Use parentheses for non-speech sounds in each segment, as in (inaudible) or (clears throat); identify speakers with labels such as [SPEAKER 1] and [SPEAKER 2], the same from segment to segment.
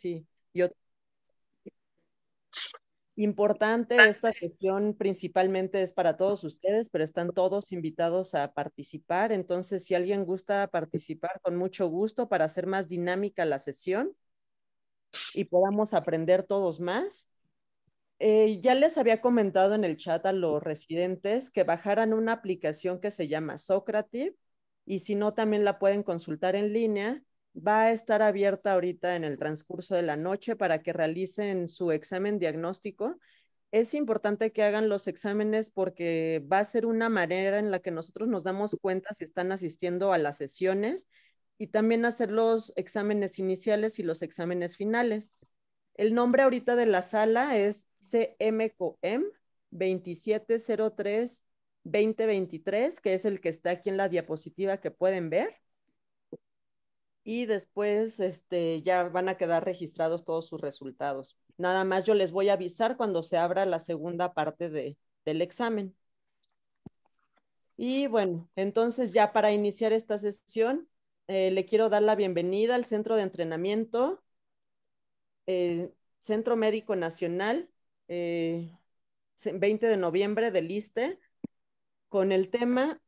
[SPEAKER 1] sí. Yo... Importante, esta sesión principalmente es para todos ustedes, pero están todos invitados a participar. Entonces, si alguien gusta participar, con mucho gusto para hacer más dinámica la sesión y podamos aprender todos más. Eh, ya les había comentado en el chat a los residentes que bajaran una aplicación que se llama Socrative y si no, también la pueden consultar en línea. Va a estar abierta ahorita en el transcurso de la noche para que realicen su examen diagnóstico. Es importante que hagan los exámenes porque va a ser una manera en la que nosotros nos damos cuenta si están asistiendo a las sesiones y también hacer los exámenes iniciales y los exámenes finales. El nombre ahorita de la sala es CMCOM 2703-2023, que es el que está aquí en la diapositiva que pueden ver. Y después este, ya van a quedar registrados todos sus resultados. Nada más yo les voy a avisar cuando se abra la segunda parte de, del examen. Y bueno, entonces ya para iniciar esta sesión, eh, le quiero dar la bienvenida al Centro de Entrenamiento, eh, Centro Médico Nacional, 20 eh, de noviembre del ISTE, con el tema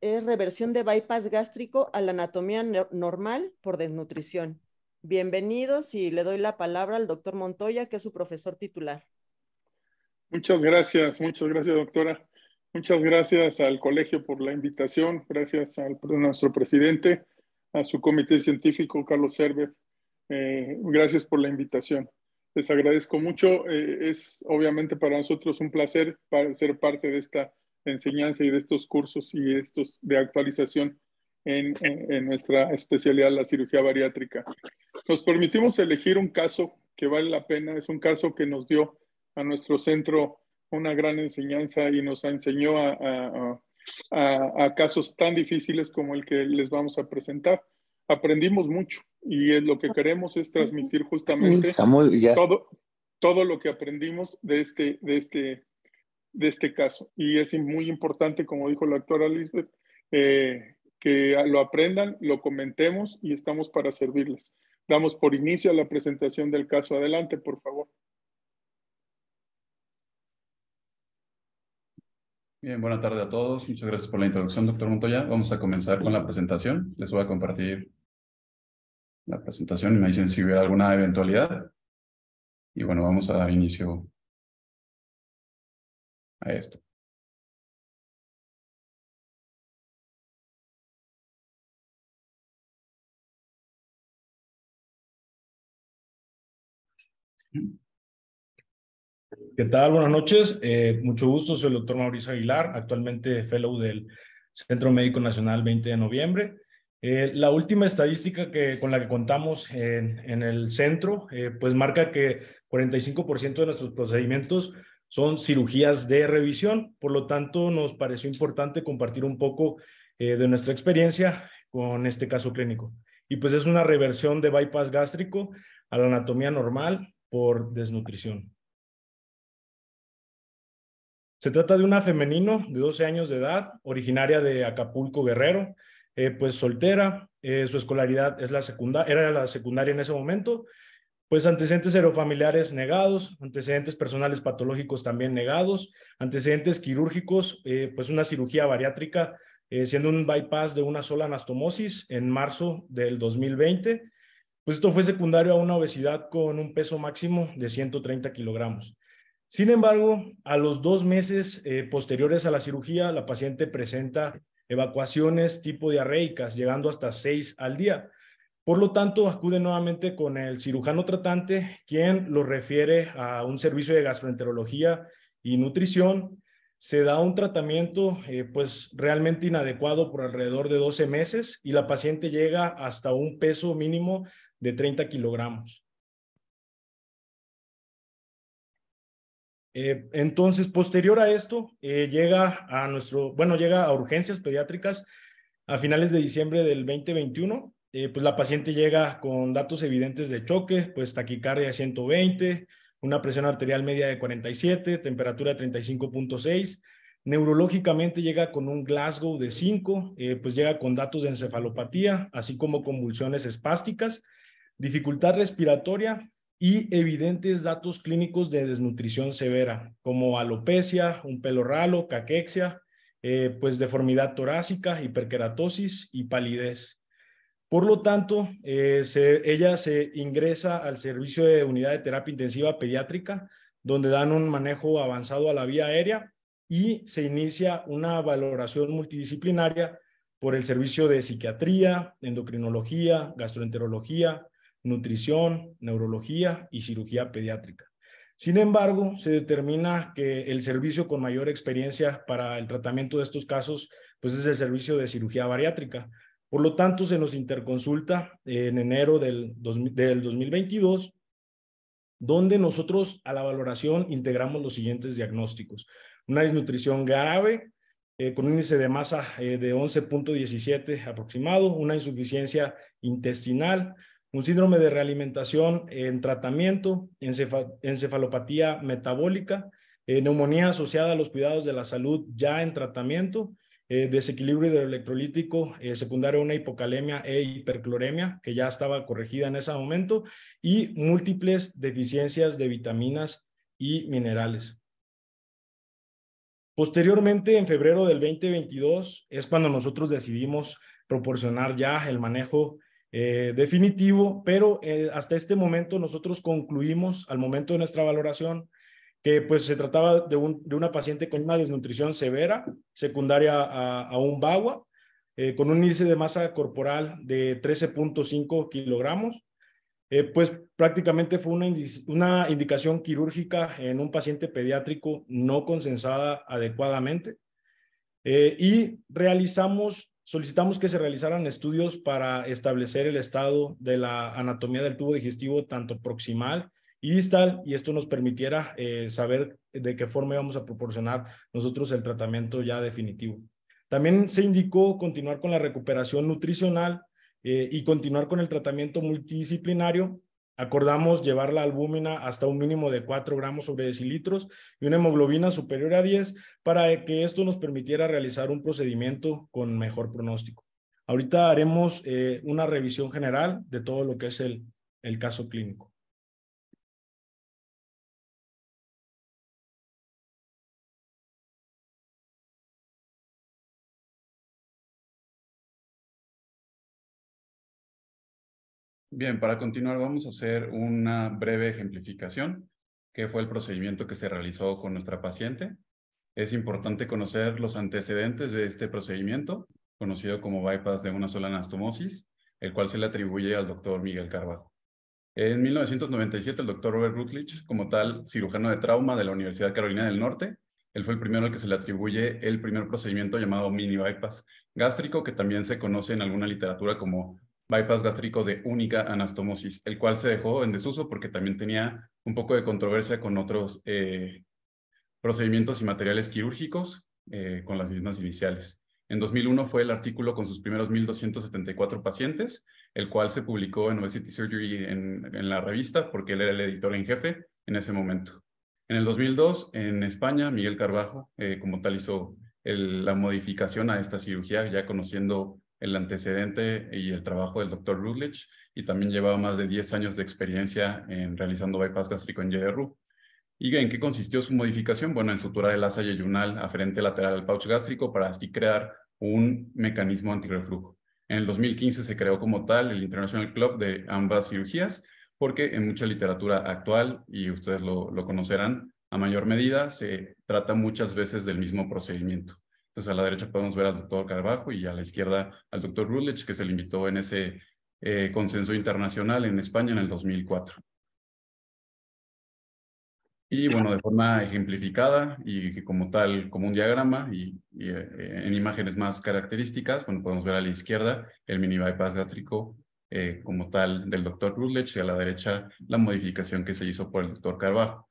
[SPEAKER 1] es reversión de bypass gástrico a la anatomía normal por desnutrición. Bienvenidos y le doy la palabra al doctor Montoya, que es su profesor titular.
[SPEAKER 2] Muchas gracias, muchas gracias, doctora. Muchas gracias al colegio por la invitación, gracias a nuestro presidente, a su comité científico, Carlos Server. Eh, gracias por la invitación. Les agradezco mucho. Eh, es obviamente para nosotros un placer ser parte de esta enseñanza y de estos cursos y estos de actualización en, en, nuestra especialidad, la cirugía bariátrica. Nos permitimos elegir un caso que vale la pena. Es un caso que nos dio a nuestro centro una gran enseñanza y nos enseñó a, a, a casos tan difíciles como el que les vamos a presentar aprendimos mucho y es lo que queremos es transmitir justamente todo, todo lo que aprendimos de este, de, este, de este caso. Y es muy importante, como dijo la doctora Lisbeth, eh, que lo aprendan, lo comentemos y estamos para servirles. Damos por inicio a la presentación del caso. Adelante, por favor.
[SPEAKER 3] Bien, buenas tardes a todos. Muchas gracias por la introducción, doctor Montoya. Vamos a comenzar con la presentación. Les voy a compartir la presentación y me dicen si hubiera alguna eventualidad. Y bueno, vamos a dar inicio a esto.
[SPEAKER 4] ¿Qué tal? Buenas noches. Eh, mucho gusto. Soy el doctor Mauricio Aguilar, actualmente fellow del Centro Médico Nacional 20 de noviembre. Eh, la última estadística que, con la que contamos en, en el centro, eh, pues marca que 45% de nuestros procedimientos son cirugías de revisión. Por lo tanto, nos pareció importante compartir un poco eh, de nuestra experiencia con este caso clínico. Y pues es una reversión de bypass gástrico a la anatomía normal por desnutrición. Se trata de una femenino de 12 años de edad, originaria de Acapulco, Guerrero, eh, pues soltera, eh, su escolaridad es la secundaria, era la secundaria en ese momento, pues antecedentes aerofamiliares negados, antecedentes personales patológicos también negados, antecedentes quirúrgicos, eh, pues una cirugía bariátrica, siendo un bypass de una sola anastomosis en marzo del 2020. Pues esto fue secundario a una obesidad con un peso máximo de 130 kilogramos. Sin embargo, a los dos meses posteriores a la cirugía, la paciente presenta evacuaciones tipo diarreicas, llegando hasta seis al día. Por lo tanto, acude nuevamente con el cirujano tratante, quien lo refiere a un servicio de gastroenterología y nutrición. Se da un tratamiento eh, pues realmente inadecuado por alrededor de 12 meses y la paciente llega hasta un peso mínimo de 30 kilogramos. Eh, entonces, posterior a esto, eh, llega a nuestro, bueno, llega a urgencias pediátricas a finales de diciembre del 2021. Eh, pues la paciente llega con datos evidentes de choque, pues taquicardia de 120, una presión arterial media de 47, temperatura 35.6. Neurológicamente llega con un Glasgow de 5, pues llega con datos de encefalopatía, así como convulsiones espásticas. dificultad respiratoria y evidentes datos clínicos de desnutrición severa, como alopecia, un pelo ralo, caquexia, eh, pues deformidad torácica, hiperkeratosis y palidez. Por lo tanto, eh, ella se ingresa al servicio de unidad de terapia intensiva pediátrica, donde dan un manejo avanzado a la vía aérea y se inicia una valoración multidisciplinaria por el servicio de psiquiatría, endocrinología, gastroenterología, nutrición, neurología y cirugía pediátrica. Sin embargo, se determina que el servicio con mayor experiencia para el tratamiento de estos casos pues es el servicio de cirugía bariátrica. Por lo tanto, se nos interconsulta en enero del, del 2022, donde nosotros a la valoración integramos los siguientes diagnósticos. Una desnutrición grave, eh, con índice de masa eh, de 11.17 aproximado, una insuficiencia intestinal, un síndrome de realimentación en tratamiento, encefalopatía metabólica, eh, neumonía asociada a los cuidados de la salud ya en tratamiento, desequilibrio hidroelectrolítico secundario a una hipocalemia e hipercloremia, que ya estaba corregida en ese momento, y múltiples deficiencias de vitaminas y minerales. Posteriormente, en febrero del 2022, es cuando nosotros decidimos proporcionar ya el manejo eh, definitivo, pero eh, hasta este momento nosotros concluimos al momento de nuestra valoración que pues se trataba de, una paciente con una desnutrición severa, secundaria a, un BAGUA, eh, con un índice de masa corporal de 13.5 kilogramos, eh, pues prácticamente fue una, una, indicación quirúrgica en un paciente pediátrico no consensada adecuadamente. Eh, y realizamos, solicitamos que se realizaran estudios para establecer el estado de la anatomía del tubo digestivo, tanto proximal y distal, y esto nos permitiera eh, saber de qué forma íbamos a proporcionar nosotros el tratamiento ya definitivo. También se indicó continuar con la recuperación nutricional eh, y continuar con el tratamiento multidisciplinario, acordamos llevar la albúmina hasta un mínimo de 4 gramos sobre decilitros y una hemoglobina superior a 10 para que esto nos permitiera realizar un procedimiento con mejor pronóstico. Ahorita haremos eh, una revisión general de todo lo que es el, el caso clínico.
[SPEAKER 3] Bien, para continuar vamos a hacer una breve ejemplificación, que fue el procedimiento que se realizó con nuestra paciente. Es importante conocer los antecedentes de este procedimiento, conocido como bypass de una sola anastomosis, el cual se le atribuye al doctor Miguel Carvalho. En 1997, el doctor Robert Rutledge, como tal cirujano de trauma de la Universidad Carolina del Norte, él fue el primero al que se le atribuye el primer procedimiento llamado mini bypass gástrico, que también se conoce en alguna literatura como bypass gástrico de única anastomosis, el cual se dejó en desuso porque también tenía un poco de controversia con otros eh, procedimientos y materiales quirúrgicos eh, con las mismas iniciales. En 2001 fue el artículo con sus primeros 1.274 pacientes, el cual se publicó en Obesity Surgery en, la revista porque él era el editor en jefe en ese momento. En el 2002, en España, Miguel Carbajo, eh, como tal, hizo la modificación a esta cirugía, ya conociendo el antecedente y el trabajo del doctor Rutledge y también llevaba más de 10 años de experiencia en realizando bypass gástrico en YRU. ¿Y en qué consistió su modificación? Bueno, en sutura del asa yeyunal aferente lateral al pouch gástrico para así crear un mecanismo antirreflujo. En el 2015 se creó como tal el International Club de ambas cirugías porque en mucha literatura actual, y ustedes lo conocerán, a mayor medida se trata muchas veces del mismo procedimiento. Entonces, a la derecha podemos ver al doctor Carbajo y a la izquierda al doctor Rutledge, que se le invitó en ese eh, consenso internacional en España en el 2004. Y bueno, de forma ejemplificada y como tal, como un diagrama y, eh, en imágenes más características, bueno, podemos ver a la izquierda el mini bypass gástrico eh, como tal del doctor Rutledge y a la derecha la modificación que se hizo por el doctor Carbajo.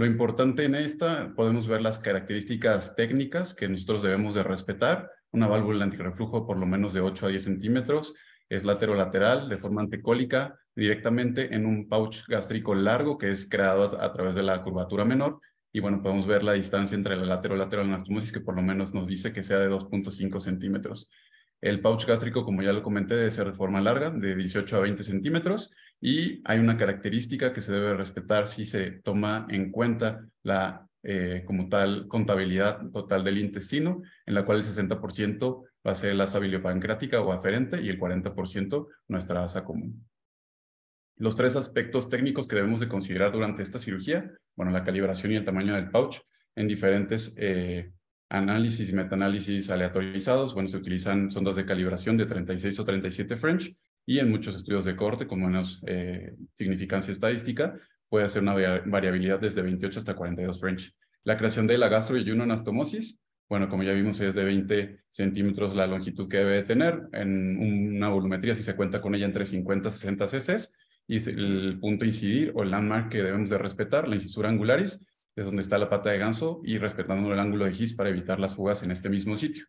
[SPEAKER 3] Lo importante en esta, podemos ver las características técnicas que nosotros debemos de respetar. Una válvula antirreflujo por lo menos de 8 a 10 centímetros, es lateral de forma anticólica, directamente en un pouch gástrico largo que es creado a, través de la curvatura menor. Y bueno, podemos ver la distancia entre la lateral-lateral anastomosis que por lo menos nos dice que sea de 2.5 centímetros. El pouch gástrico, como ya lo comenté, ser de forma larga, de 18 a 20 centímetros, y hay una característica que se debe respetar si se toma en cuenta la, eh, como tal, contabilidad total del intestino, en la cual el 60% va a ser la asa biliopancreática o aferente y el 40% nuestra asa común. Los tres aspectos técnicos que debemos de considerar durante esta cirugía, bueno, la calibración y el tamaño del pouch en diferentes eh, análisis y metaanálisis aleatorizados, bueno, se utilizan sondas de calibración de 36 o 37 French y en muchos estudios de corte con menos eh, significancia estadística puede hacer una variabilidad desde 28 hasta 42 French. La creación de la anastomosis, bueno, como ya vimos, es de 20 centímetros la longitud que debe tener en una volumetría si se cuenta con ella entre 50 y 60 cc y el punto incidir o el landmark que debemos de respetar, la incisura angularis, es donde está la pata de ganso y respetando el ángulo de His para evitar las fugas en este mismo sitio.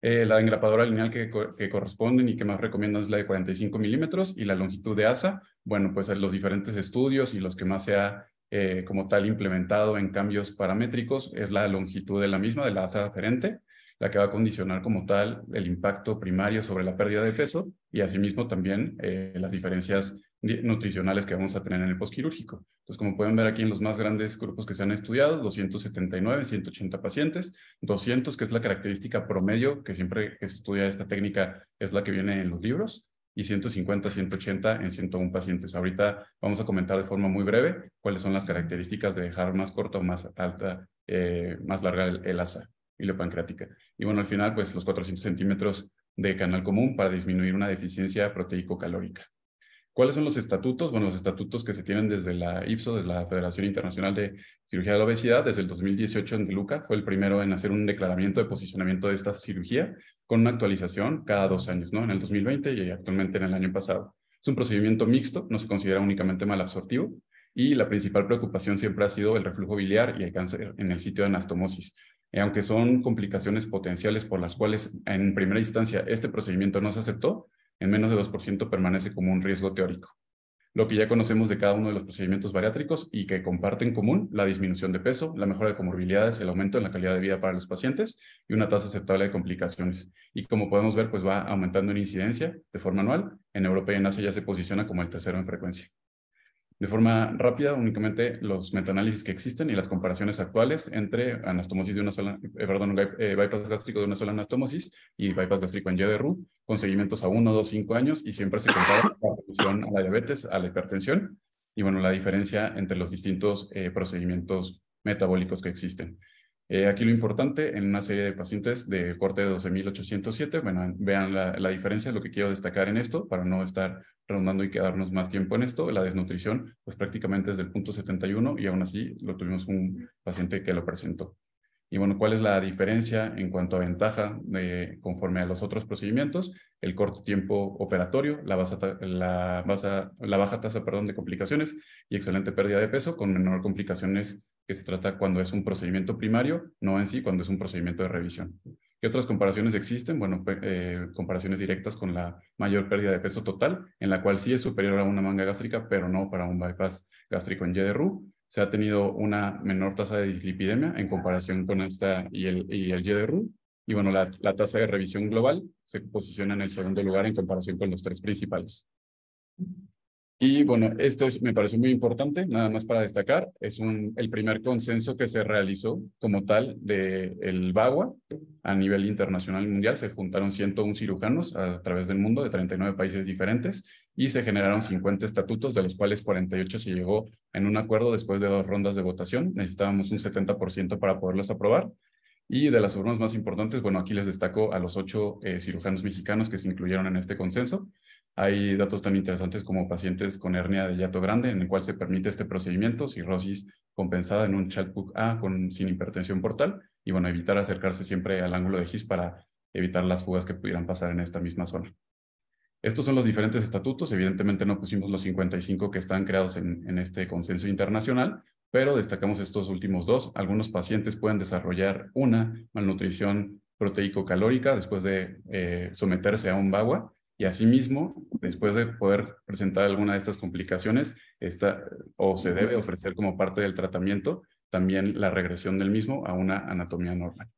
[SPEAKER 3] Eh, la engrapadora lineal que, que, corresponden y que más recomiendo es la de 45 milímetros y la longitud de asa, bueno, pues los diferentes estudios y los que más se ha eh, como tal implementado en cambios paramétricos es la longitud de la misma, de la asa aferente, la que va a condicionar como tal el impacto primario sobre la pérdida de peso y asimismo también eh, las diferencias nutricionales que vamos a tener en el postquirúrgico. Entonces, como pueden ver aquí en los más grandes grupos que se han estudiado, 279, 180 pacientes, 200, que es la característica promedio, que siempre se estudia esta técnica es la que viene en los libros, y 150, 180 en 101 pacientes. Ahorita vamos a comentar de forma muy breve cuáles son las características de dejar más corta o más alta, eh, más larga el, el asa pancreática. Y bueno, al final, pues los 400 centímetros de canal común para disminuir una deficiencia proteico-calórica. ¿Cuáles son los estatutos? Bueno, los estatutos que se tienen desde la IPSO, desde la Federación Internacional de Cirugía de la Obesidad, desde el 2018 en Deluca, fue el primero en hacer un declaramiento de posicionamiento de esta cirugía con una actualización cada dos años, ¿no? En el 2020 y actualmente en el año pasado. Es un procedimiento mixto, no se considera únicamente malabsortivo, y la principal preocupación siempre ha sido el reflujo biliar y el cáncer en el sitio de anastomosis. Eh, aunque son complicaciones potenciales por las cuales en primera instancia este procedimiento no se aceptó, en menos de 2% permanece como un riesgo teórico. Lo que ya conocemos de cada uno de los procedimientos bariátricos y que comparten en común la disminución de peso, la mejora de comorbilidades, el aumento en la calidad de vida para los pacientes y una tasa aceptable de complicaciones. Y como podemos ver, pues va aumentando en incidencia de forma anual. En Europa y en Asia ya se posiciona como el tercero en frecuencia de forma rápida únicamente los metaanálisis que existen y las comparaciones actuales entre anastomosis de una sola, eh, perdón, eh, bypass gástrico de una sola anastomosis y bypass gástrico en YDRU, con seguimientos a 1, 2, 5 años y siempre se compara la solución a la diabetes, a la hipertensión y bueno, la diferencia entre los distintos eh, procedimientos metabólicos que existen. Eh, aquí lo importante, en una serie de pacientes de corte de 12.807, bueno, vean la, diferencia, lo que quiero destacar en esto, para no estar redundando y quedarnos más tiempo en esto, la desnutrición, pues prácticamente desde el punto 71 y aún así lo tuvimos un paciente que lo presentó. Y bueno, ¿cuál es la diferencia en cuanto a ventaja de, conforme a los otros procedimientos? El corto tiempo operatorio, la, la, la baja tasa perdón, de complicaciones y excelente pérdida de peso con menor complicaciones que se trata cuando es un procedimiento primario, no en sí cuando es un procedimiento de revisión. ¿Qué otras comparaciones existen? Bueno, eh, comparaciones directas con la mayor pérdida de peso total, en la cual sí es superior a una manga gástrica, pero no para un bypass gástrico en YDRU. Se ha tenido una menor tasa de dislipidemia en comparación con esta y el, y el YDRU. Y bueno, la, la tasa de revisión global se posiciona en el segundo lugar en comparación con los tres principales. Y bueno, esto me parece muy importante, nada más para destacar, es el primer consenso que se realizó como tal del el BAGUA a nivel internacional y mundial. Se juntaron 101 cirujanos a través del mundo de 39 países diferentes y se generaron 50 estatutos, de los cuales 48 se llegó en un acuerdo después de dos rondas de votación. Necesitábamos un 70% para poderlos aprobar. Y de las formas más importantes, bueno, aquí les destaco a los ocho eh, cirujanos mexicanos que se incluyeron en este consenso. Hay datos tan interesantes como pacientes con hernia de hiato grande, en el cual se permite este procedimiento, cirrosis compensada en un chatbook A con, sin hipertensión portal, y bueno, evitar acercarse siempre al ángulo de GIS para evitar las fugas que pudieran pasar en esta misma zona. Estos son los diferentes estatutos, evidentemente no pusimos los 55 que están creados en, este consenso internacional, pero destacamos estos últimos dos. Algunos pacientes pueden desarrollar una malnutrición proteico-calórica después de eh, someterse a un BAGUA, y asimismo, después de poder presentar alguna de estas complicaciones, esta, o se debe ofrecer como parte del tratamiento también la regresión del mismo a una anatomía normal.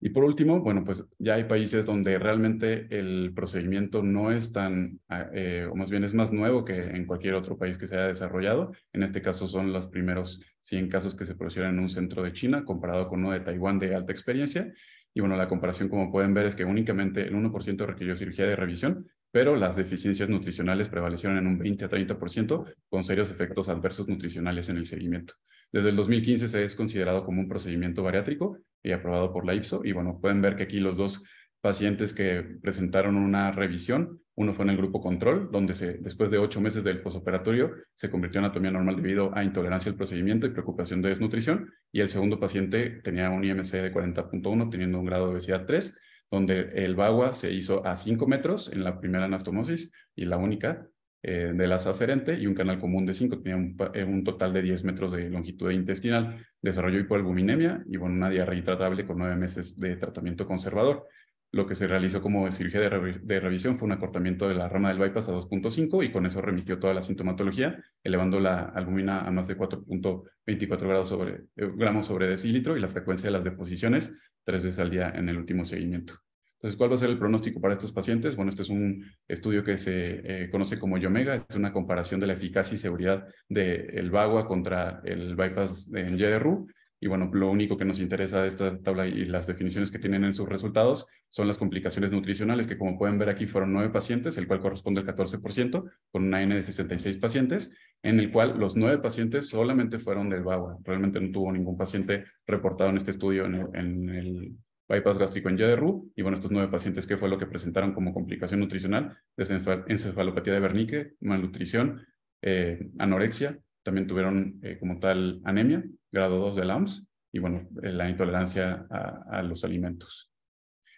[SPEAKER 3] Y por último, bueno, pues ya hay países donde realmente el procedimiento no es tan, ah, eh, o más bien es más nuevo que en cualquier otro país que se haya desarrollado. En este caso son los primeros 100 casos que se produjeron en un centro de China comparado con uno de Taiwán de alta experiencia. Y bueno, la comparación, como pueden ver, es que únicamente el 1% requirió cirugía de revisión, pero las deficiencias nutricionales prevalecieron en un 20 a 30% con serios efectos adversos nutricionales en el seguimiento. Desde el 2015 se es considerado como un procedimiento bariátrico y aprobado por la IPSO. Y bueno, pueden ver que aquí los dos pacientes que presentaron una revisión. Uno fue en el grupo control, donde se, después de ocho meses del posoperatorio se convirtió en anatomía normal debido a intolerancia al procedimiento y preocupación de desnutrición. Y el segundo paciente tenía un IMC de 40.1, teniendo un grado de obesidad 3, donde el bagua se hizo a 5 metros en la primera anastomosis y la única eh, de la aferente y un canal común de 5, tenía un, eh, un, total de 10 metros de longitud intestinal, desarrolló hipoalbuminemia y bueno, una diarrea intratable con nueve meses de tratamiento conservador. Lo que se realizó como cirugía de, revisión fue un acortamiento de la rama del bypass a 2.5 y con eso remitió toda la sintomatología, elevando la albumina a más de 4.24 grados sobre, eh, gramos sobre decilitro y la frecuencia de las deposiciones tres veces al día en el último seguimiento. Entonces, ¿cuál va a ser el pronóstico para estos pacientes? Bueno, este es un estudio que se eh, conoce como YOMEGA, es una comparación de la eficacia y seguridad del VAGUA contra el bypass en YDRU y bueno, lo único que nos interesa de esta tabla y las definiciones que tienen en sus resultados son las complicaciones nutricionales, que como pueden ver aquí fueron nueve pacientes, el cual corresponde al 14%, con una N de 66 pacientes, en el cual los nueve pacientes solamente fueron del BAWA. Realmente no tuvo ningún paciente reportado en este estudio en el, bypass gástrico en YDRU. Y bueno, estos nueve pacientes, ¿qué fue lo que presentaron como complicación nutricional? Encefalopatía de Wernicke, malnutrición, eh, anorexia, también tuvieron eh, como tal anemia, grado 2 de LAMS, y bueno, la intolerancia a, los alimentos.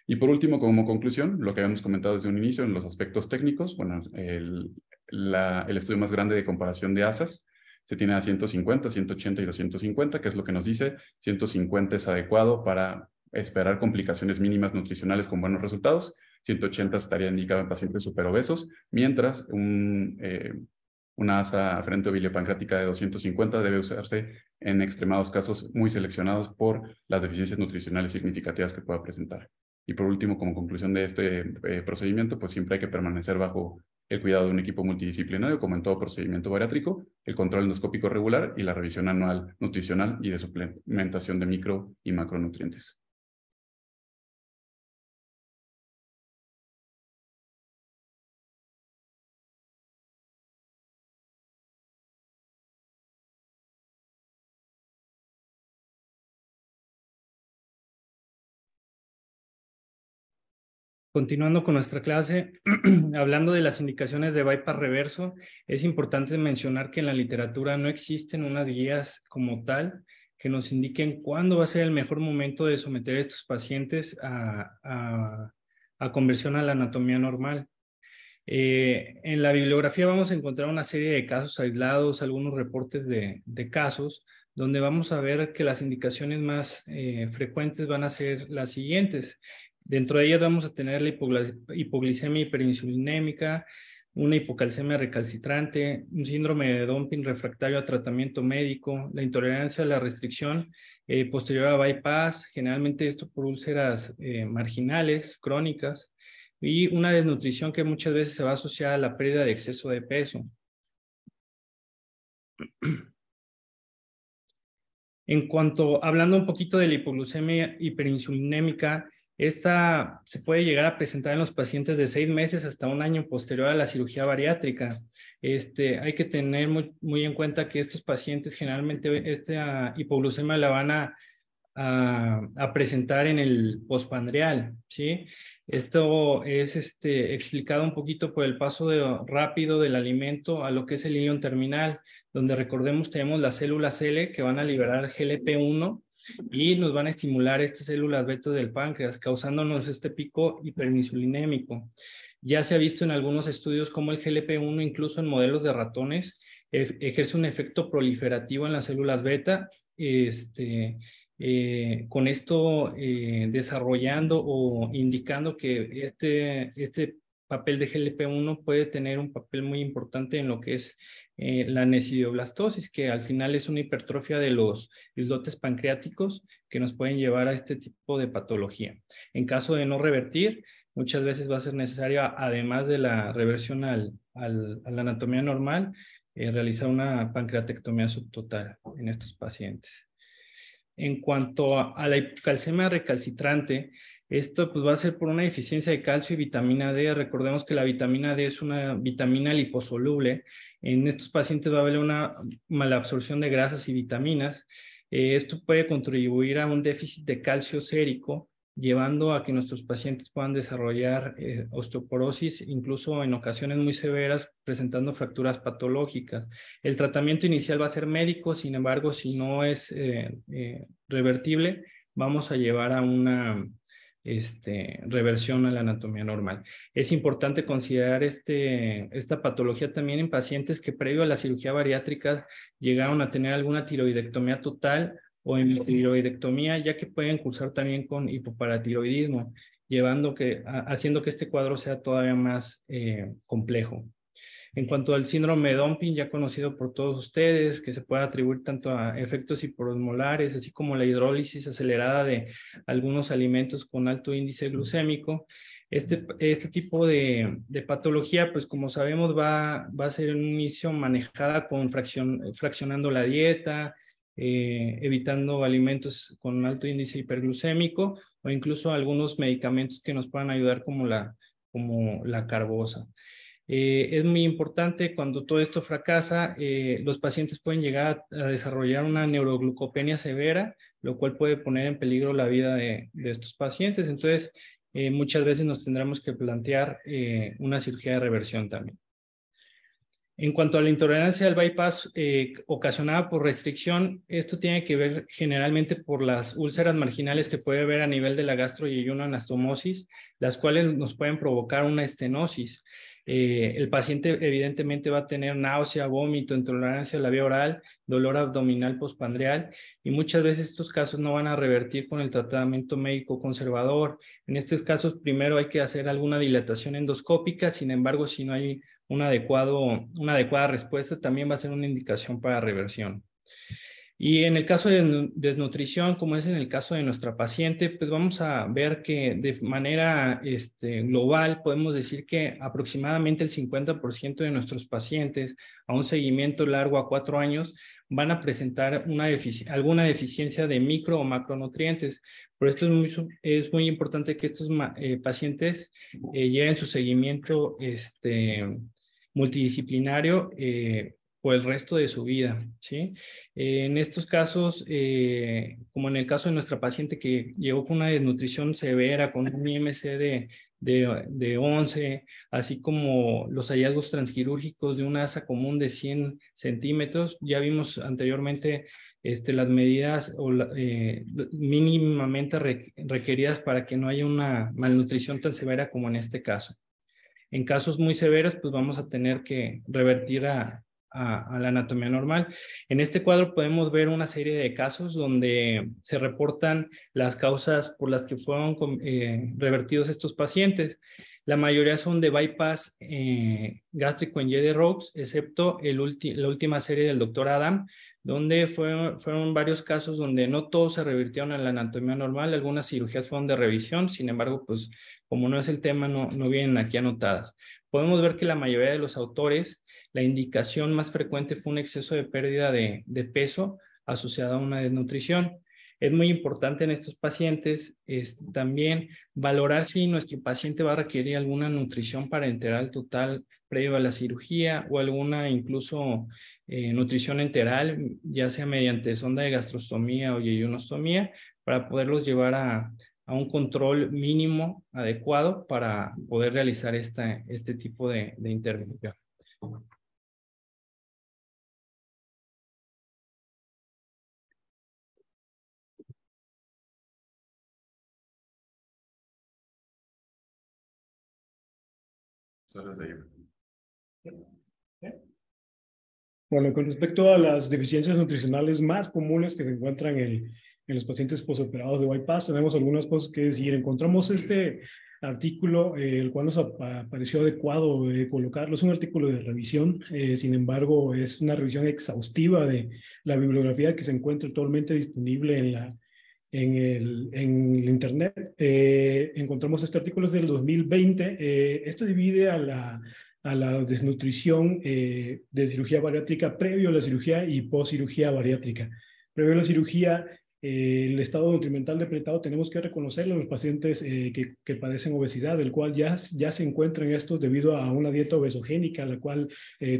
[SPEAKER 3] Y por último, como conclusión, lo que habíamos comentado desde un inicio en los aspectos técnicos, bueno, el, el estudio más grande de comparación de ASAS se tiene a 150, 180 y 250, que es lo que nos dice 150 es adecuado para esperar complicaciones mínimas nutricionales con buenos resultados, 180 estaría indicado en pacientes superobesos, mientras un, eh, una asa frente biliopancrática de 250 debe usarse en extremados casos muy seleccionados por las deficiencias nutricionales significativas que pueda presentar. Y por último, como conclusión de este eh, procedimiento, pues siempre hay que permanecer bajo el cuidado de un equipo multidisciplinario, como en todo procedimiento bariátrico, el control endoscópico regular y la revisión anual nutricional y de suplementación de micro y macronutrientes.
[SPEAKER 5] Continuando con nuestra clase, (clears throat) hablando de las indicaciones de bypass reverso, es importante mencionar que en la literatura no existen unas guías como tal que nos indiquen cuándo va a ser el mejor momento de someter a estos pacientes a, conversión a la anatomía normal. Eh, en la bibliografía vamos a encontrar una serie de casos aislados, algunos reportes de, casos, donde vamos a ver que las indicaciones más eh, frecuentes van a ser las siguientes. Dentro de ellas vamos a tener la hipoglicemia hiperinsulinémica, una hipocalcemia recalcitrante, un síndrome de dumping refractario a tratamiento médico, la intolerancia a la restricción eh, posterior a bypass, generalmente esto por úlceras eh, marginales, crónicas, y una desnutrición que muchas veces se va asociada a la pérdida de exceso de peso. En cuanto, hablando un poquito de la hipoglucemia hiperinsulinémica, esta se puede llegar a presentar en los pacientes de seis meses hasta un año posterior a la cirugía bariátrica. Este, hay que tener muy, en cuenta que estos pacientes generalmente esta hipoglucemia la van a, a, presentar en el pospandreal, ¿sí? Esto es este, explicado un poquito por el paso de, rápido del alimento a lo que es el ilion terminal, donde recordemos tenemos las células L que van a liberar GLP-1 y nos van a estimular estas células beta del páncreas, causándonos este pico hiperinsulinémico. Ya se ha visto en algunos estudios cómo el GLP-1, incluso en modelos de ratones, ejerce un efecto proliferativo en las células beta, este, eh, con esto eh, desarrollando o indicando que este, este papel de GLP-1 puede tener un papel muy importante en lo que es eh, la necidioblastosis, que al final es una hipertrofia de los islotes pancreáticos que nos pueden llevar a este tipo de patología. En caso de no revertir, muchas veces va a ser necesario, además de la reversión al, a la anatomía normal, eh, realizar una pancreatectomía subtotal en estos pacientes. En cuanto a, la hipocalcemia recalcitrante, esto pues, va a ser por una deficiencia de calcio y vitamina D. Recordemos que la vitamina D es una vitamina liposoluble. En estos pacientes va a haber una malabsorción de grasas y vitaminas. Eh, esto puede contribuir a un déficit de calcio sérico llevando a que nuestros pacientes puedan desarrollar eh, osteoporosis, incluso en ocasiones muy severas, presentando fracturas patológicas. El tratamiento inicial va a ser médico, sin embargo, si no es eh, eh, revertible, vamos a llevar a una este, reversión a la anatomía normal. Es importante considerar este, esta patología también en pacientes que previo a la cirugía bariátrica llegaron a tener alguna tiroidectomía total o en tiroidectomía, ya que pueden cursar también con hipoparatiroidismo, llevando que, haciendo que este cuadro sea todavía más eh, complejo. En cuanto al síndrome de dumping, ya conocido por todos ustedes, que se puede atribuir tanto a efectos hiperosmolares, así como la hidrólisis acelerada de algunos alimentos con alto índice glucémico, este, este tipo de, patología, pues como sabemos, va, va a ser en un inicio manejada con fracción, fraccionando la dieta, eh, evitando alimentos con alto índice hiperglucémico o incluso algunos medicamentos que nos puedan ayudar como la, como la carbosa. Eh, es muy importante cuando todo esto fracasa, eh, los pacientes pueden llegar a, desarrollar una neuroglucopenia severa, lo cual puede poner en peligro la vida de, de estos pacientes. Entonces, muchas veces nos tendremos que plantear una cirugía de reversión también. En cuanto a la intolerancia al bypass eh, ocasionada por restricción, esto tiene que ver generalmente por las úlceras marginales que puede haber a nivel de la gastroyeyunoanastomosis, las cuales nos pueden provocar una estenosis. Eh, el paciente evidentemente va a tener náusea, vómito, intolerancia a la vía oral, dolor abdominal postpandreal y muchas veces estos casos no van a revertir con el tratamiento médico conservador. En estos casos primero hay que hacer alguna dilatación endoscópica, sin embargo si no hay un adecuado, una adecuada respuesta también va a ser una indicación para reversión. Y en el caso de desnutrición, como es en el caso de nuestra paciente, pues vamos a ver que de manera este, global podemos decir que aproximadamente el 50% de nuestros pacientes a un seguimiento largo a cuatro años van a presentar una alguna deficiencia de micro o macronutrientes. Por esto es muy, es muy importante que estos eh, pacientes eh, lleven su seguimiento este, multidisciplinario eh, por el resto de su vida. ¿sí? en estos casos, eh, como en el caso de nuestra paciente que llegó con una desnutrición severa, con un IMC de, de, de 11, así como los hallazgos transquirúrgicos de una asa común de 100 centímetros, ya vimos anteriormente este, las medidas eh, mínimamente requeridas para que no haya una malnutrición tan severa como en este caso. En casos muy severos, pues vamos a tener que revertir a, la anatomía normal. En este cuadro podemos ver una serie de casos donde se reportan las causas por las que fueron eh, revertidos estos pacientes. La mayoría son de bypass eh, gástrico en Y de Rokes, excepto el la última serie del doctor Adam, donde fueron, fueron varios casos donde no todos se revirtieron a la anatomía normal, algunas cirugías fueron de revisión, sin embargo, pues como no es el tema, no, no vienen aquí anotadas. Podemos ver que la mayoría de los autores, la indicación más frecuente fue un exceso de pérdida de, de peso asociada a una desnutrición. Es muy importante en estos pacientes también valorar si nuestro paciente va a requerir alguna nutrición para enteral total previo a la cirugía o alguna incluso eh, nutrición enteral, ya sea mediante sonda de gastrostomía o yeyunostomía, para poderlos llevar a, a un control mínimo adecuado para poder realizar esta, este tipo de, de intervención.
[SPEAKER 6] Bueno, con respecto a las deficiencias nutricionales más comunes que se encuentran en, en los pacientes posoperados de bypass, tenemos algunas cosas que decir. Encontramos este artículo, el cual nos pareció adecuado colocarlo. Es un artículo de revisión, sin embargo, es una revisión exhaustiva de la bibliografía que se encuentra actualmente disponible en la, en el, en el Internet. Eh, encontramos este artículo es del 2020. Eh, esto divide a la, a la desnutrición eh, de cirugía bariátrica previo a la cirugía y post cirugía bariátrica. Previo a la cirugía, el estado nutrimental depletado tenemos que reconocerlo en los pacientes que, que, padecen obesidad, el cual ya, ya se encuentran estos debido a una dieta obesogénica, la cual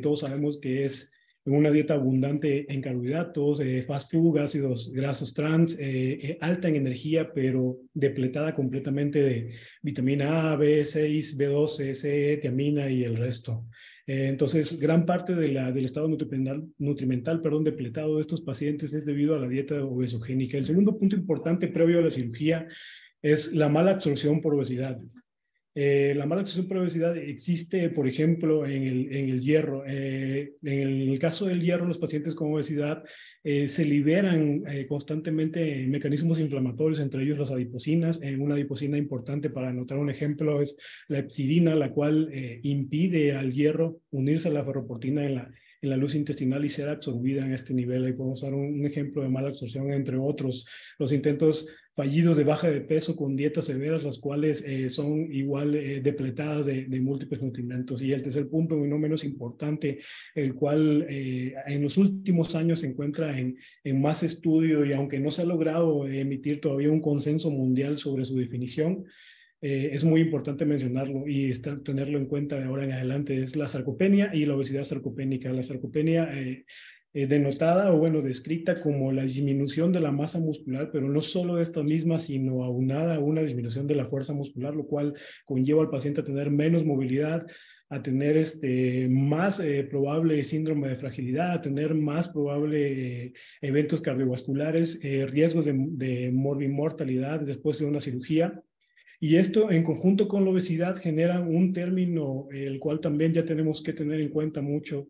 [SPEAKER 6] todos sabemos que es una dieta abundante en carbohidratos, eh, fast food, ácidos grasos trans, eh, eh, alta en energía, pero depletada completamente de vitamina A, B6, B12, C, tiamina y el resto. Entonces, gran parte del estado nutrimental, nutrimental perdón, depletado de estos pacientes es debido a la dieta obesogénica. El segundo punto importante previo a la cirugía es la mala absorción por obesidad. Eh, la mala absorción por obesidad existe, por ejemplo, en el, en el hierro. Eh, en el caso del hierro, los pacientes con obesidad eh, se liberan constantemente mecanismos inflamatorios, entre ellos las adipocinas. una adipocina importante, para anotar un ejemplo, es la epsidina, la cual impide al hierro unirse a la ferroportina en la, en la luz intestinal y ser absorbida en este nivel. Ahí podemos dar un, ejemplo de mala absorción, entre otros, los intentos fallidos de baja de peso con dietas severas, las cuales eh, son igual eh, depletadas de, múltiples nutrimentos. Y el tercer punto, y no menos importante, el cual eh, en los últimos años se encuentra en, en más estudio y aunque no se ha logrado emitir todavía un consenso mundial sobre su definición, es muy importante mencionarlo y tenerlo en cuenta de ahora en adelante, es la sarcopenia y la obesidad sarcopénica. La sarcopenia eh, eh, denotada o bueno, descrita como la disminución de la masa muscular, pero no solo esta misma, sino aunada a una disminución de la fuerza muscular, lo cual conlleva al paciente a tener menos movilidad, a tener este, más probable síndrome de fragilidad, a tener más probable eventos cardiovasculares, riesgos de, de morbimortalidad después de una cirugía. Y esto en conjunto con la obesidad genera un término, el cual también ya tenemos que tener en cuenta mucho,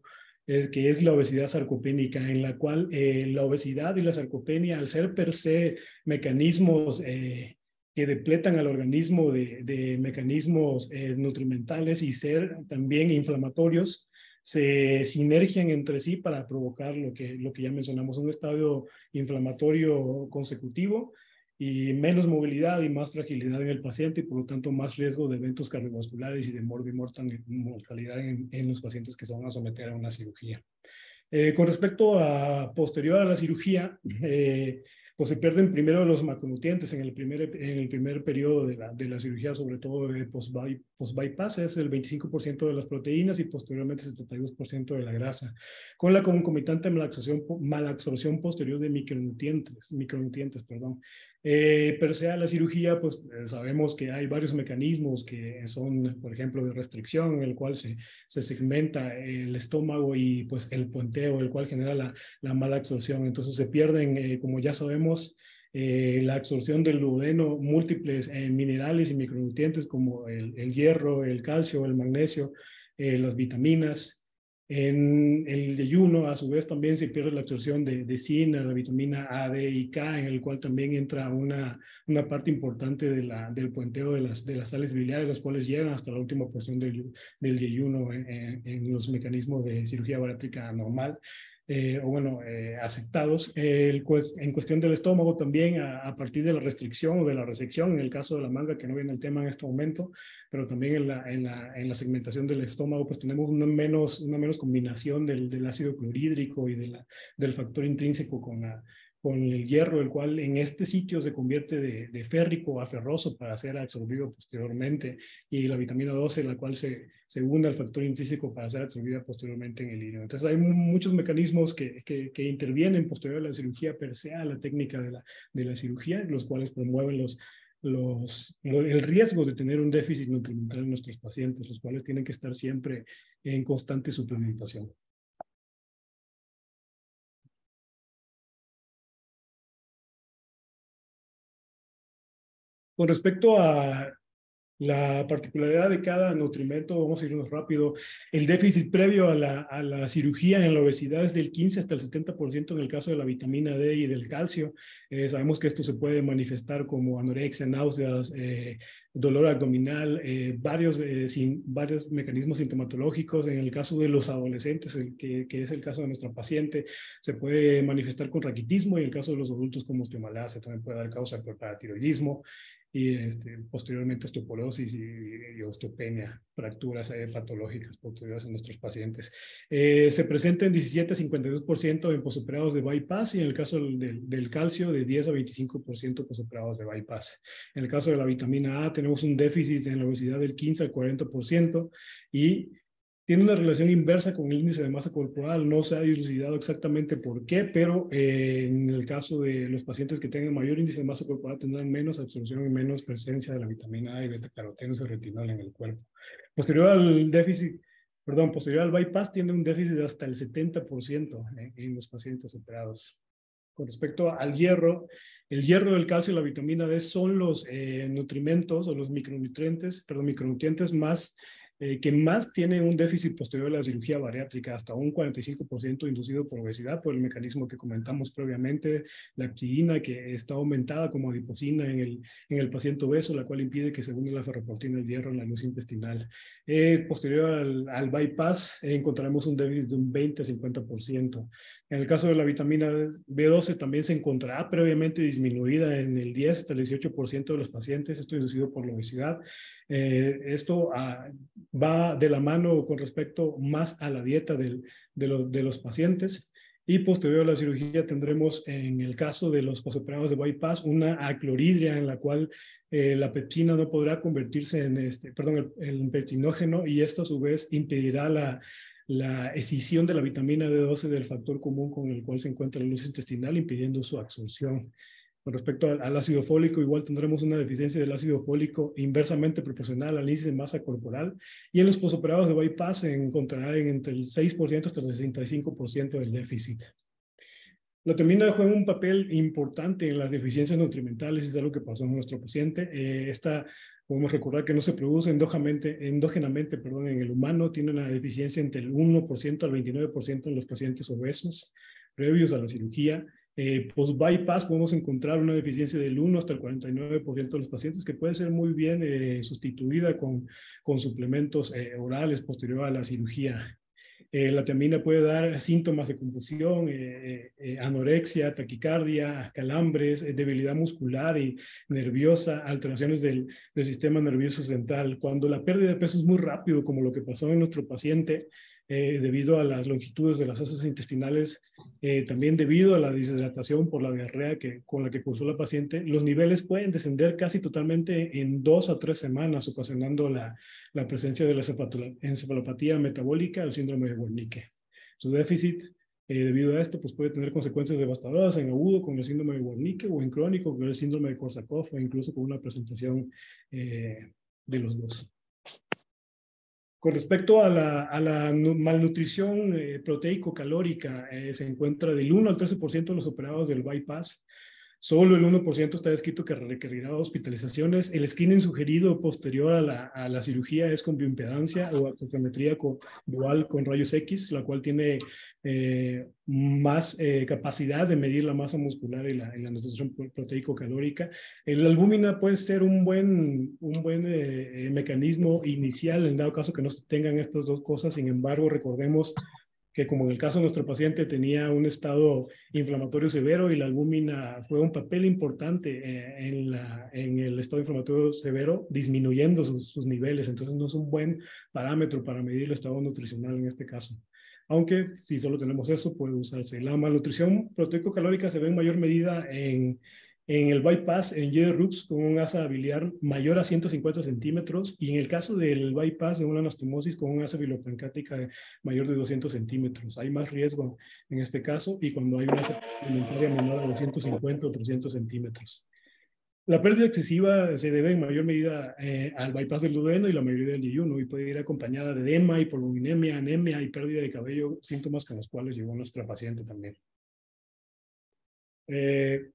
[SPEAKER 6] eh, que es la obesidad sarcopénica, en la cual eh, la obesidad y la sarcopenia, al ser per se mecanismos eh, que depletan al organismo de, de mecanismos nutrimentales y ser también inflamatorios, se sinergian entre sí para provocar lo que, lo que ya mencionamos, un estado inflamatorio consecutivo y menos movilidad y más fragilidad en el paciente y por lo tanto más riesgo de eventos cardiovasculares y de mortalidad en, en los pacientes que se van a someter a una cirugía. Eh, con respecto a posterior a la cirugía, eh, pues se pierden primero los macronutrientes en el primer, en el primer periodo de la, de la cirugía, sobre todo de post-bypass, es el 25% de las proteínas y posteriormente el 72% de la grasa, con la concomitante malabsorción, malabsorción posterior de micronutrientes, micronutrientes perdón. Eh, per se a la cirugía, pues eh, sabemos que hay varios mecanismos que son, por ejemplo, de restricción, en el cual se, se segmenta el estómago y pues el puenteo, el cual genera la, la mala absorción. Entonces se pierden, eh, como ya sabemos, la absorción del duodeno, múltiples minerales y micronutrientes como el, hierro, el calcio, el magnesio, las vitaminas, en el ayuno, a su vez, también se pierde la absorción de, de zinc, la vitamina A, D y K, en el cual también entra una, una parte importante de del puenteo de las, de las sales biliares, las cuales llegan hasta la última porción del, del ayuno en, en, los mecanismos de cirugía bariátrica normal. Eh, o bueno, eh, aceptados. en cuestión del estómago también, a, partir de la restricción o de la resección, en el caso de la manga, que no viene el tema en este momento, pero también en la, en la, en la segmentación del estómago, pues tenemos una menos, una menos combinación del, del ácido clorhídrico y de la, del factor intrínseco con la, con el hierro, el cual en este sitio se convierte de, de, férrico a ferroso para ser absorbido posteriormente, y la vitamina 12, la cual se, se une al factor intrínseco para ser absorbida posteriormente en el hígado. Entonces hay muchos mecanismos que, que, intervienen posterior a la cirugía per se, a la técnica de la, de la cirugía, los cuales promueven los, los, el riesgo de tener un déficit nutrimental en nuestros pacientes, los cuales tienen que estar siempre en constante suplementación. Con respecto a La particularidad de cada nutrimento, vamos a irnos rápido, el déficit previo a la, cirugía en la obesidad es del 15 hasta el 70% en el caso de la vitamina D y del calcio. Eh, sabemos que esto se puede manifestar como anorexia, náuseas, eh, dolor abdominal, eh, varios, sin, varios mecanismos sintomatológicos. En el caso de los adolescentes, que, es el caso de nuestra paciente, se puede manifestar con raquitismo y en el caso de los adultos como osteomalacia también puede dar causa por paratiroidismo y este, posteriormente osteoporosis y, osteopenia, fracturas eh, patológicas posteriores en nuestros pacientes. Eh, se presenta en 17 a 52% en posoperados de bypass y en el caso del, del calcio de 10 a 25% posoperados de bypass. En el caso de la vitamina A tenemos un déficit en la obesidad del 15 al 40% y tiene una relación inversa con el índice de masa corporal. No se ha dilucidado exactamente por qué, pero eh, en el caso de los pacientes que tengan mayor índice de masa corporal tendrán menos absorción y menos presencia de la vitamina A y beta-carotenos y retinol en el cuerpo. Posterior al déficit, perdón, posterior al bypass tiene un déficit de hasta el 70% en, en los pacientes operados. Con respecto al hierro, el hierro, el calcio y la vitamina D son los eh, nutrimentos o los micronutrientes, perdón, micronutrientes más eh, que más tiene un déficit posterior a la cirugía bariátrica, hasta un 45% inducido por obesidad, por el mecanismo que comentamos previamente, la actina que está aumentada como adipocina en el, en el paciente obeso, la cual impide que se une la ferroportina el hierro en la luz intestinal. Eh, posterior al, al bypass, eh, encontraremos un déficit de un 20 a 50%. En el caso de la vitamina B12 también se encontrará previamente disminuida en el 10 hasta el 18% de los pacientes, esto inducido por la obesidad. Eh, esto ah, va de la mano con respecto más a la dieta de, los, pacientes. Y posterior a la cirugía tendremos en el caso de los posoperados de bypass una acloridria en la cual eh, la pepsina no podrá convertirse en este, perdón, el, el pepsinógeno y esto a su vez impedirá la, la escisión de la vitamina D12 del factor común con el cual se encuentra la luz intestinal impidiendo su absorción. Con respecto al, ácido fólico, igual tendremos una deficiencia del ácido fólico inversamente proporcional al índice de masa corporal. Y en los posoperados de bypass se encontrará en entre el 6% hasta el 65% del déficit. La vitamina juega un papel importante en las deficiencias nutrimentales, es algo que pasó en nuestro paciente. Eh, esta, podemos recordar que no se produce endógenamente, endógenamente perdón, en el humano, tiene una deficiencia entre el 1% al 29% en los pacientes obesos previos a la cirugía eh, post-bypass podemos encontrar una deficiencia del 1 hasta el 49% de los pacientes que puede ser muy bien eh, sustituida con, con suplementos eh, orales posterior a la cirugía. Eh, la tiamina puede dar síntomas de confusión, anorexia, taquicardia, calambres, debilidad muscular y nerviosa, alteraciones del, del sistema nervioso central. Cuando la pérdida de peso es muy rápido, como lo que pasó en nuestro paciente, eh, debido a las longitudes de las asas intestinales, eh, también debido a la deshidratación por la diarrea que, con la que cursó la paciente, los niveles pueden descender casi totalmente en dos a tres semanas, ocasionando la, la presencia de la encefalopatía metabólica, el síndrome de Wernicke. Su déficit eh, debido a esto, pues puede tener consecuencias devastadoras en agudo con el síndrome de Wernicke o en crónico con el síndrome de Korsakoff o incluso con una presentación de los dos. Con respecto a la, a la malnutrición eh, proteico-calórica, eh, se encuentra del 1 al 13% de los operados del bypass. Solo el 1% está descrito que requerirá hospitalizaciones. El screening sugerido posterior a la, a la cirugía es con bioimpedancia o actometría dual con rayos X, la cual tiene eh, más eh, capacidad de medir la masa muscular y la, y la nutrición proteico-calórica. La albúmina puede ser un buen, un buen eh, mecanismo inicial en dado caso que no tengan estas dos cosas. Sin embargo, recordemos que como en el caso de nuestro paciente tenía un estado inflamatorio severo y la albúmina fue un papel importante eh, en, el estado inflamatorio severo, disminuyendo sus, sus, niveles. Entonces no es un buen parámetro para medir el estado nutricional en este caso. Aunque si solo tenemos eso, puede usarse. La malnutrición proteico-calórica se ve en mayor medida en en el bypass en J. con un asa biliar mayor a 150 centímetros y en el caso del bypass de una anastomosis con un asa bilopancática mayor de 200 centímetros. Hay más riesgo en este caso y cuando hay una asa menor a 250 o 300 centímetros. La pérdida excesiva se debe en mayor medida eh, al bypass del duodeno y la mayoría del ayuno y puede ir acompañada de edema, hipolinemia, anemia y pérdida de cabello, síntomas con los cuales llegó nuestra paciente también. Eh,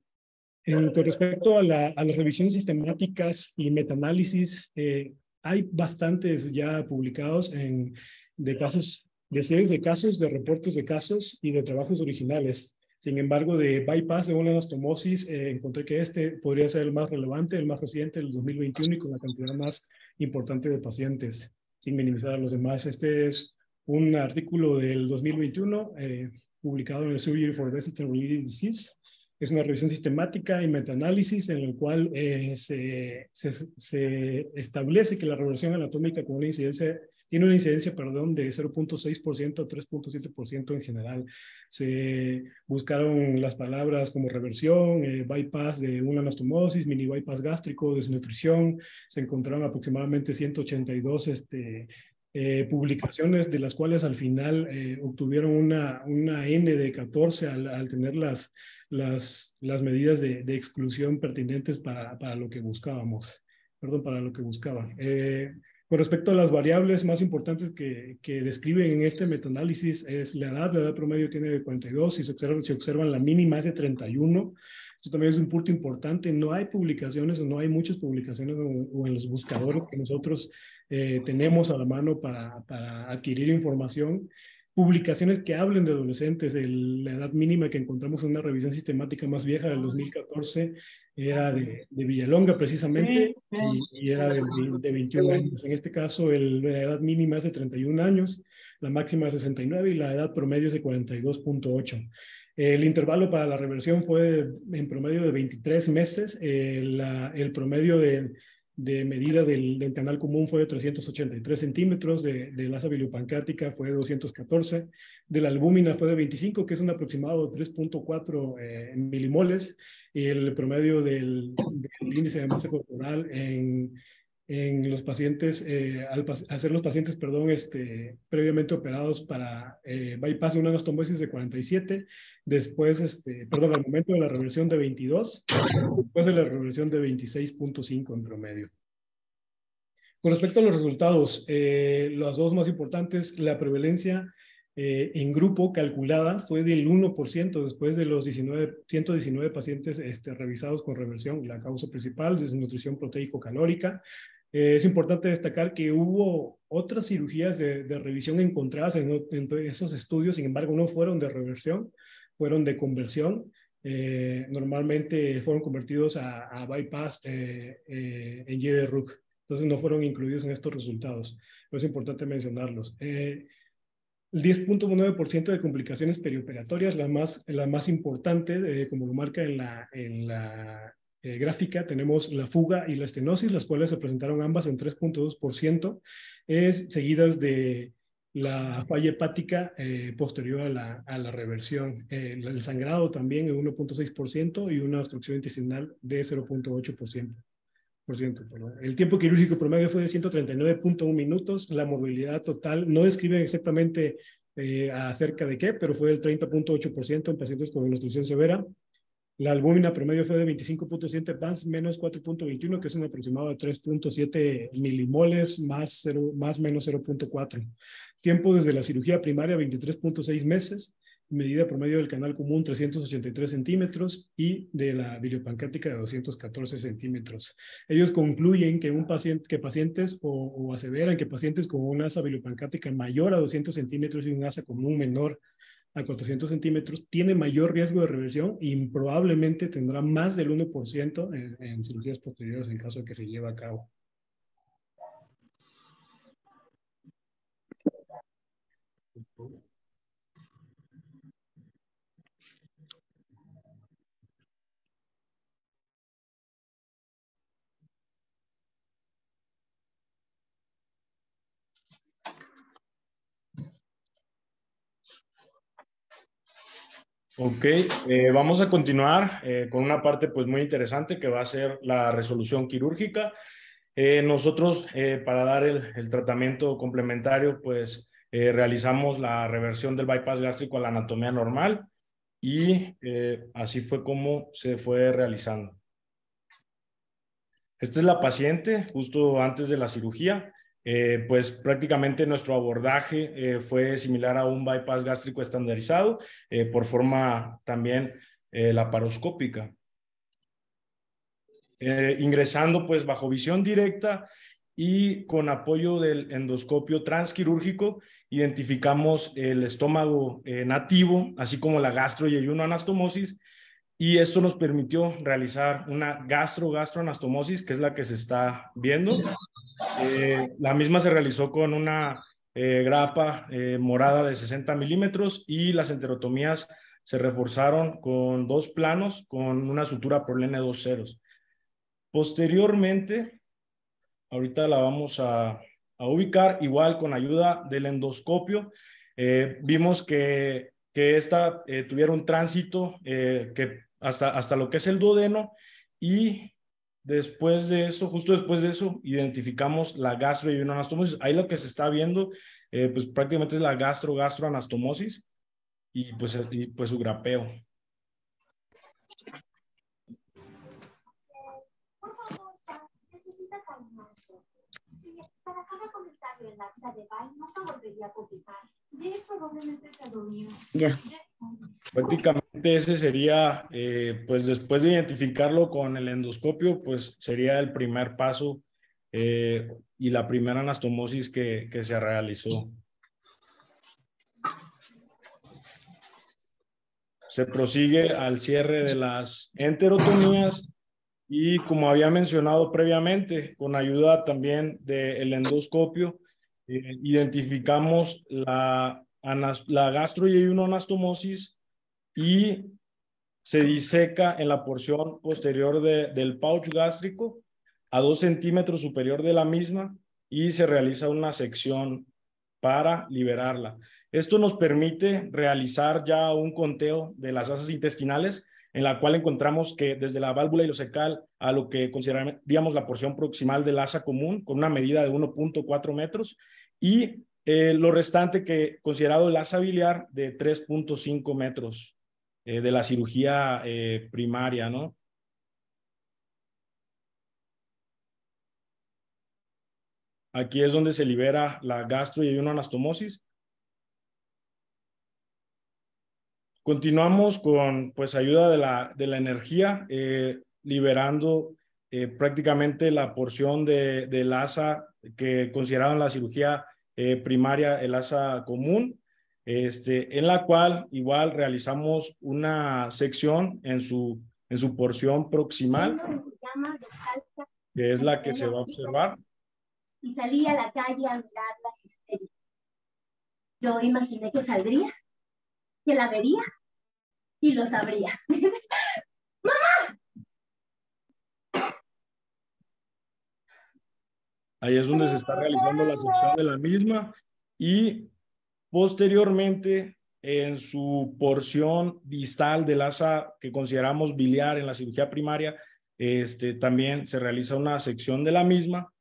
[SPEAKER 6] con respecto a, la, a, las revisiones sistemáticas y metaanálisis, eh, hay bastantes ya publicados en, de casos, de series de casos, de reportes de casos y de trabajos originales. Sin embargo, de bypass de una anastomosis, eh, encontré que este podría ser el más relevante, el más reciente, el 2021 y con la cantidad más importante de pacientes, sin minimizar a los demás. Este es un artículo del 2021 eh, publicado en el Surgery for Vesicant Related Disease. Es una revisión sistemática y metaanálisis en el cual eh, se, establece que la reversión anatómica con una incidencia tiene una incidencia, perdón, de 0.6% a 3.7% en general. Se buscaron las palabras como reversión, eh, bypass de una anastomosis, mini bypass gástrico, desnutrición. Se encontraron aproximadamente 182 este, eh, publicaciones, de las cuales al final obtuvieron una, una N de 14 al, al tener las, las, las medidas de, de exclusión pertinentes para, para, lo que buscábamos. Perdón, para lo que buscaba. Eh, con respecto a las variables más importantes que, que describen en este metaanálisis es la edad, la edad promedio tiene de 42, si se observan, si observan la mínima es de 31. Esto también es un punto importante, no hay publicaciones o no hay muchas publicaciones o, o en los buscadores que nosotros eh, tenemos a la mano para, para adquirir información publicaciones que hablen de adolescentes. El, la edad mínima que encontramos en una revisión sistemática más vieja del 2014 era de, de Villalonga precisamente y, y, era de, de, 21 años. En este caso, el, la edad mínima es de 31 años, la máxima es 69 y la edad promedio es de 42.8. El intervalo para la reversión fue en promedio de 23 meses. Eh, la, el promedio de, de medida del, canal común fue de 383 centímetros, de, de la fue de 214, de la albúmina fue de 25, que es un aproximado de 3.4 eh, milimoles, y el promedio del, del, índice de masa corporal en, en los pacientes, eh, al hacer los pacientes, perdón, este, previamente operados para eh, bypass de una anastomosis de 47, después, este, perdón, al momento de la reversión de 22, después de la reversión de 26.5 en promedio. Con respecto a los resultados, eh, los dos más importantes, la prevalencia eh, en grupo calculada fue del 1% después de los 19, 119 pacientes este, revisados con reversión. La causa principal, desnutrición proteico-calórica, eh, es importante destacar que hubo otras cirugías de, de revisión encontradas en, en, esos estudios, sin embargo, no fueron de reversión, fueron de conversión. Eh, normalmente fueron convertidos a, a bypass eh, eh en YDRUC, entonces no fueron incluidos en estos resultados, pero es importante mencionarlos. Eh, el 10.9% de complicaciones perioperatorias, la más, la más importante, como lo marca en la, en la eh, gráfica tenemos la fuga y la estenosis, las cuales se presentaron ambas en 3.2%, es seguidas de la falla hepática eh, posterior a la, a la reversión, eh, el sangrado también en 1.6% y una obstrucción intestinal de 0.8%. El tiempo quirúrgico promedio fue de 139.1 minutos. La movilidad total no describe exactamente eh, acerca de qué, pero fue del 30.8% en pacientes con obstrucción severa. La albúmina promedio fue de 25.7 más menos 4.21, que es un aproximado de 3.7 milimoles más, 0, más menos 0.4. Tiempo desde la cirugía primaria 23.6 meses, medida promedio del canal común 383 centímetros y de la biliopancrática de 214 centímetros. Ellos concluyen que, un paciente, que pacientes o, o aseveran que pacientes con una asa biliopancrática mayor a 200 centímetros y un asa común menor a 400 centímetros tiene mayor riesgo de reversión y probablemente tendrá más del 1% en, en cirugías posteriores en caso de que se lleve a cabo.
[SPEAKER 4] Ok, eh, vamos a continuar eh, con una parte pues muy interesante que va a ser la resolución quirúrgica. Eh, nosotros para dar el, el, tratamiento complementario pues realizamos la reversión del bypass gástrico a la anatomía normal y así fue como se fue realizando. Esta es la paciente justo antes de la cirugía. Eh, pues prácticamente nuestro abordaje eh, fue similar a un bypass gástrico estandarizado, eh, por forma también laparoscópica. ingresando pues bajo visión directa y con apoyo del endoscopio transquirúrgico identificamos el estómago nativo, así como la gastro y anastomosis y esto nos permitió realizar una gastro-gastroanastomosis, que es la que se está viendo. Eh, la misma se realizó con una eh, grapa morada de 60 milímetros y las enterotomías se reforzaron con dos planos con una sutura por N2 ceros. Posteriormente, ahorita la vamos a, ubicar igual con ayuda del endoscopio. Eh, vimos que, que esta eh, tuviera un tránsito eh, que hasta, hasta lo que es el duodeno y después de eso, justo después de eso, identificamos la gastro y una anastomosis. Ahí lo que se está viendo, pues prácticamente es la gastro-gastroanastomosis y pues, y pues su grapeo.
[SPEAKER 7] Para cada comentario en la de no se volvería a publicar. Probablemente se durmió.
[SPEAKER 4] Ya. Prácticamente ese sería, eh, pues después de identificarlo con el endoscopio, pues sería el primer paso eh, y la primera anastomosis que, que se realizó. Se prosigue al cierre de las enterotomías y como había mencionado previamente, con ayuda también del endoscopio, eh, identificamos la, la gastroyeyunoanastomosis y se diseca en la porción posterior del pouch gástrico a dos centímetros superior de la misma y se realiza una sección para liberarla. Esto nos permite realizar ya un conteo de las asas intestinales en la cual encontramos que desde la válvula ileocecal a lo que consideraríamos la porción proximal del asa común, con una medida de 1.4 metros, y eh, lo restante que considerado el asa biliar de 3.5 metros eh, de la cirugía eh, primaria, ¿no? Aquí es donde se libera la gastro y una anastomosis. Continuamos con pues ayuda de la, de la energía, liberando prácticamente la porción de, del asa que consideraban la cirugía eh, primaria, el asa común, este, en la cual igual realizamos una sección en su, en su porción proximal, que es la que se va a observar.
[SPEAKER 7] Y salí a la calle a mirar las estrellas. Yo imaginé que saldría que la vería y lo sabría. (laughs) ¡Mamá!
[SPEAKER 4] Ahí es donde se está realizando la sección de la misma y posteriormente en su porción distal del asa que consideramos biliar en la cirugía primaria, este, también se realiza una sección de la misma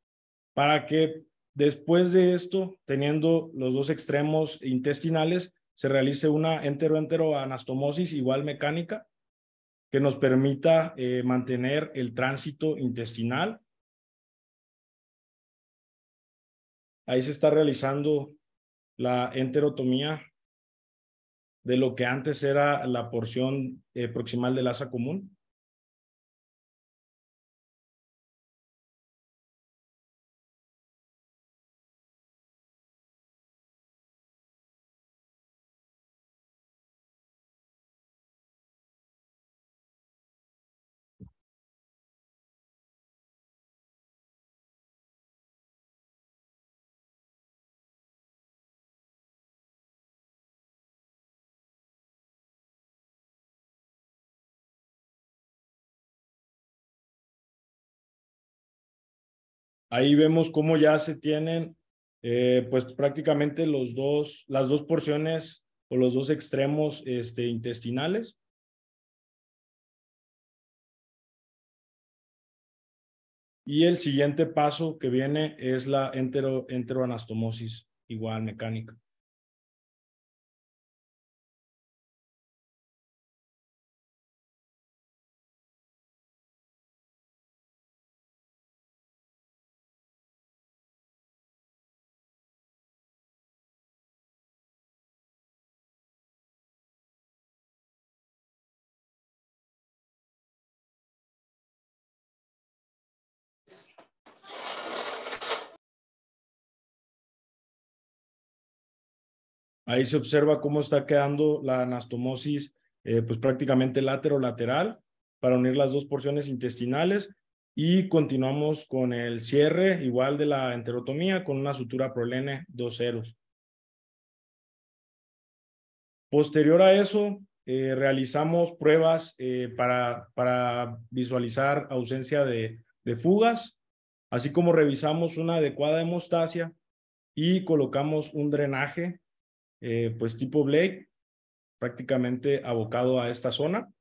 [SPEAKER 4] para que después de esto, teniendo los dos extremos intestinales, se realice una entero-entero-anastomosis igual mecánica que nos permita eh, mantener el tránsito intestinal. Ahí se está realizando la enterotomía de lo que antes era la porción eh, proximal del asa común. Ahí vemos cómo ya se tienen eh, pues prácticamente los dos, las dos porciones o los dos extremos este, intestinales. Y el siguiente paso que viene es la entero, enteroanastomosis, igual mecánica. Ahí se observa cómo está quedando la anastomosis eh, pues prácticamente lateral para unir las dos porciones intestinales y continuamos con el cierre igual de la enterotomía con una sutura prolene dos ceros. Posterior a eso, eh, realizamos pruebas eh, para, para visualizar ausencia de fugas, así como revisamos una adecuada hemostasia y colocamos un drenaje eh, pues tipo Blake, prácticamente abocado a esta zona.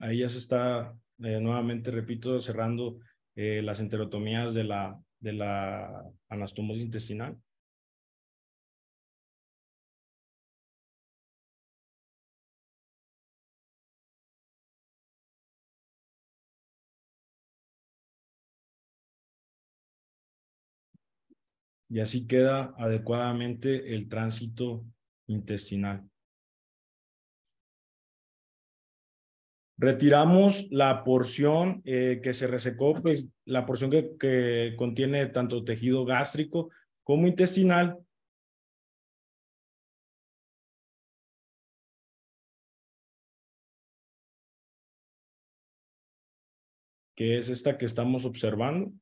[SPEAKER 4] Ahí ya se está, eh, nuevamente repito, cerrando eh, las enterotomías de la, de la anastomosis intestinal. Y así queda adecuadamente el tránsito intestinal. Retiramos la porción eh, que se resecó, pues la porción que, que contiene tanto tejido gástrico como intestinal. que es esta que estamos observando.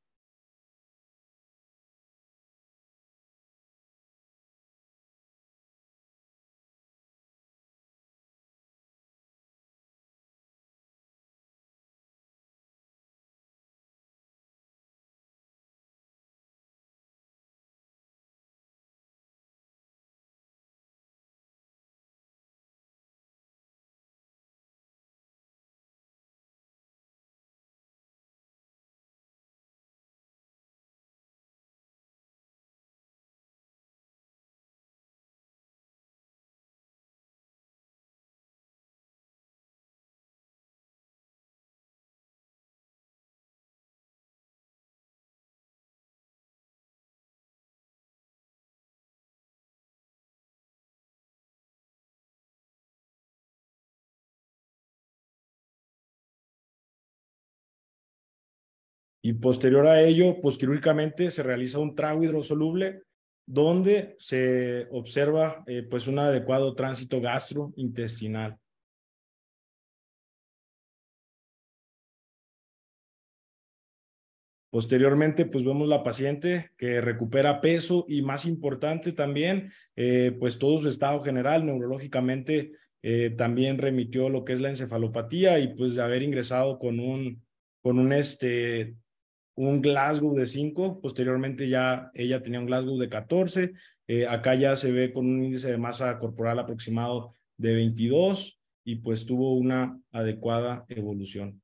[SPEAKER 4] Y posterior a ello, pues quirúrgicamente se realiza un trago hidrosoluble donde se observa eh, pues un adecuado tránsito gastrointestinal. Posteriormente, pues vemos la paciente que recupera peso y más importante también, eh, pues todo su estado general neurológicamente eh, también remitió lo que es la encefalopatía y pues de haber ingresado con un, con un este, un Glasgow de 5, posteriormente ya ella tenía un Glasgow de 14, eh, acá ya se ve con un índice de masa corporal aproximado de 22 y pues tuvo una adecuada evolución.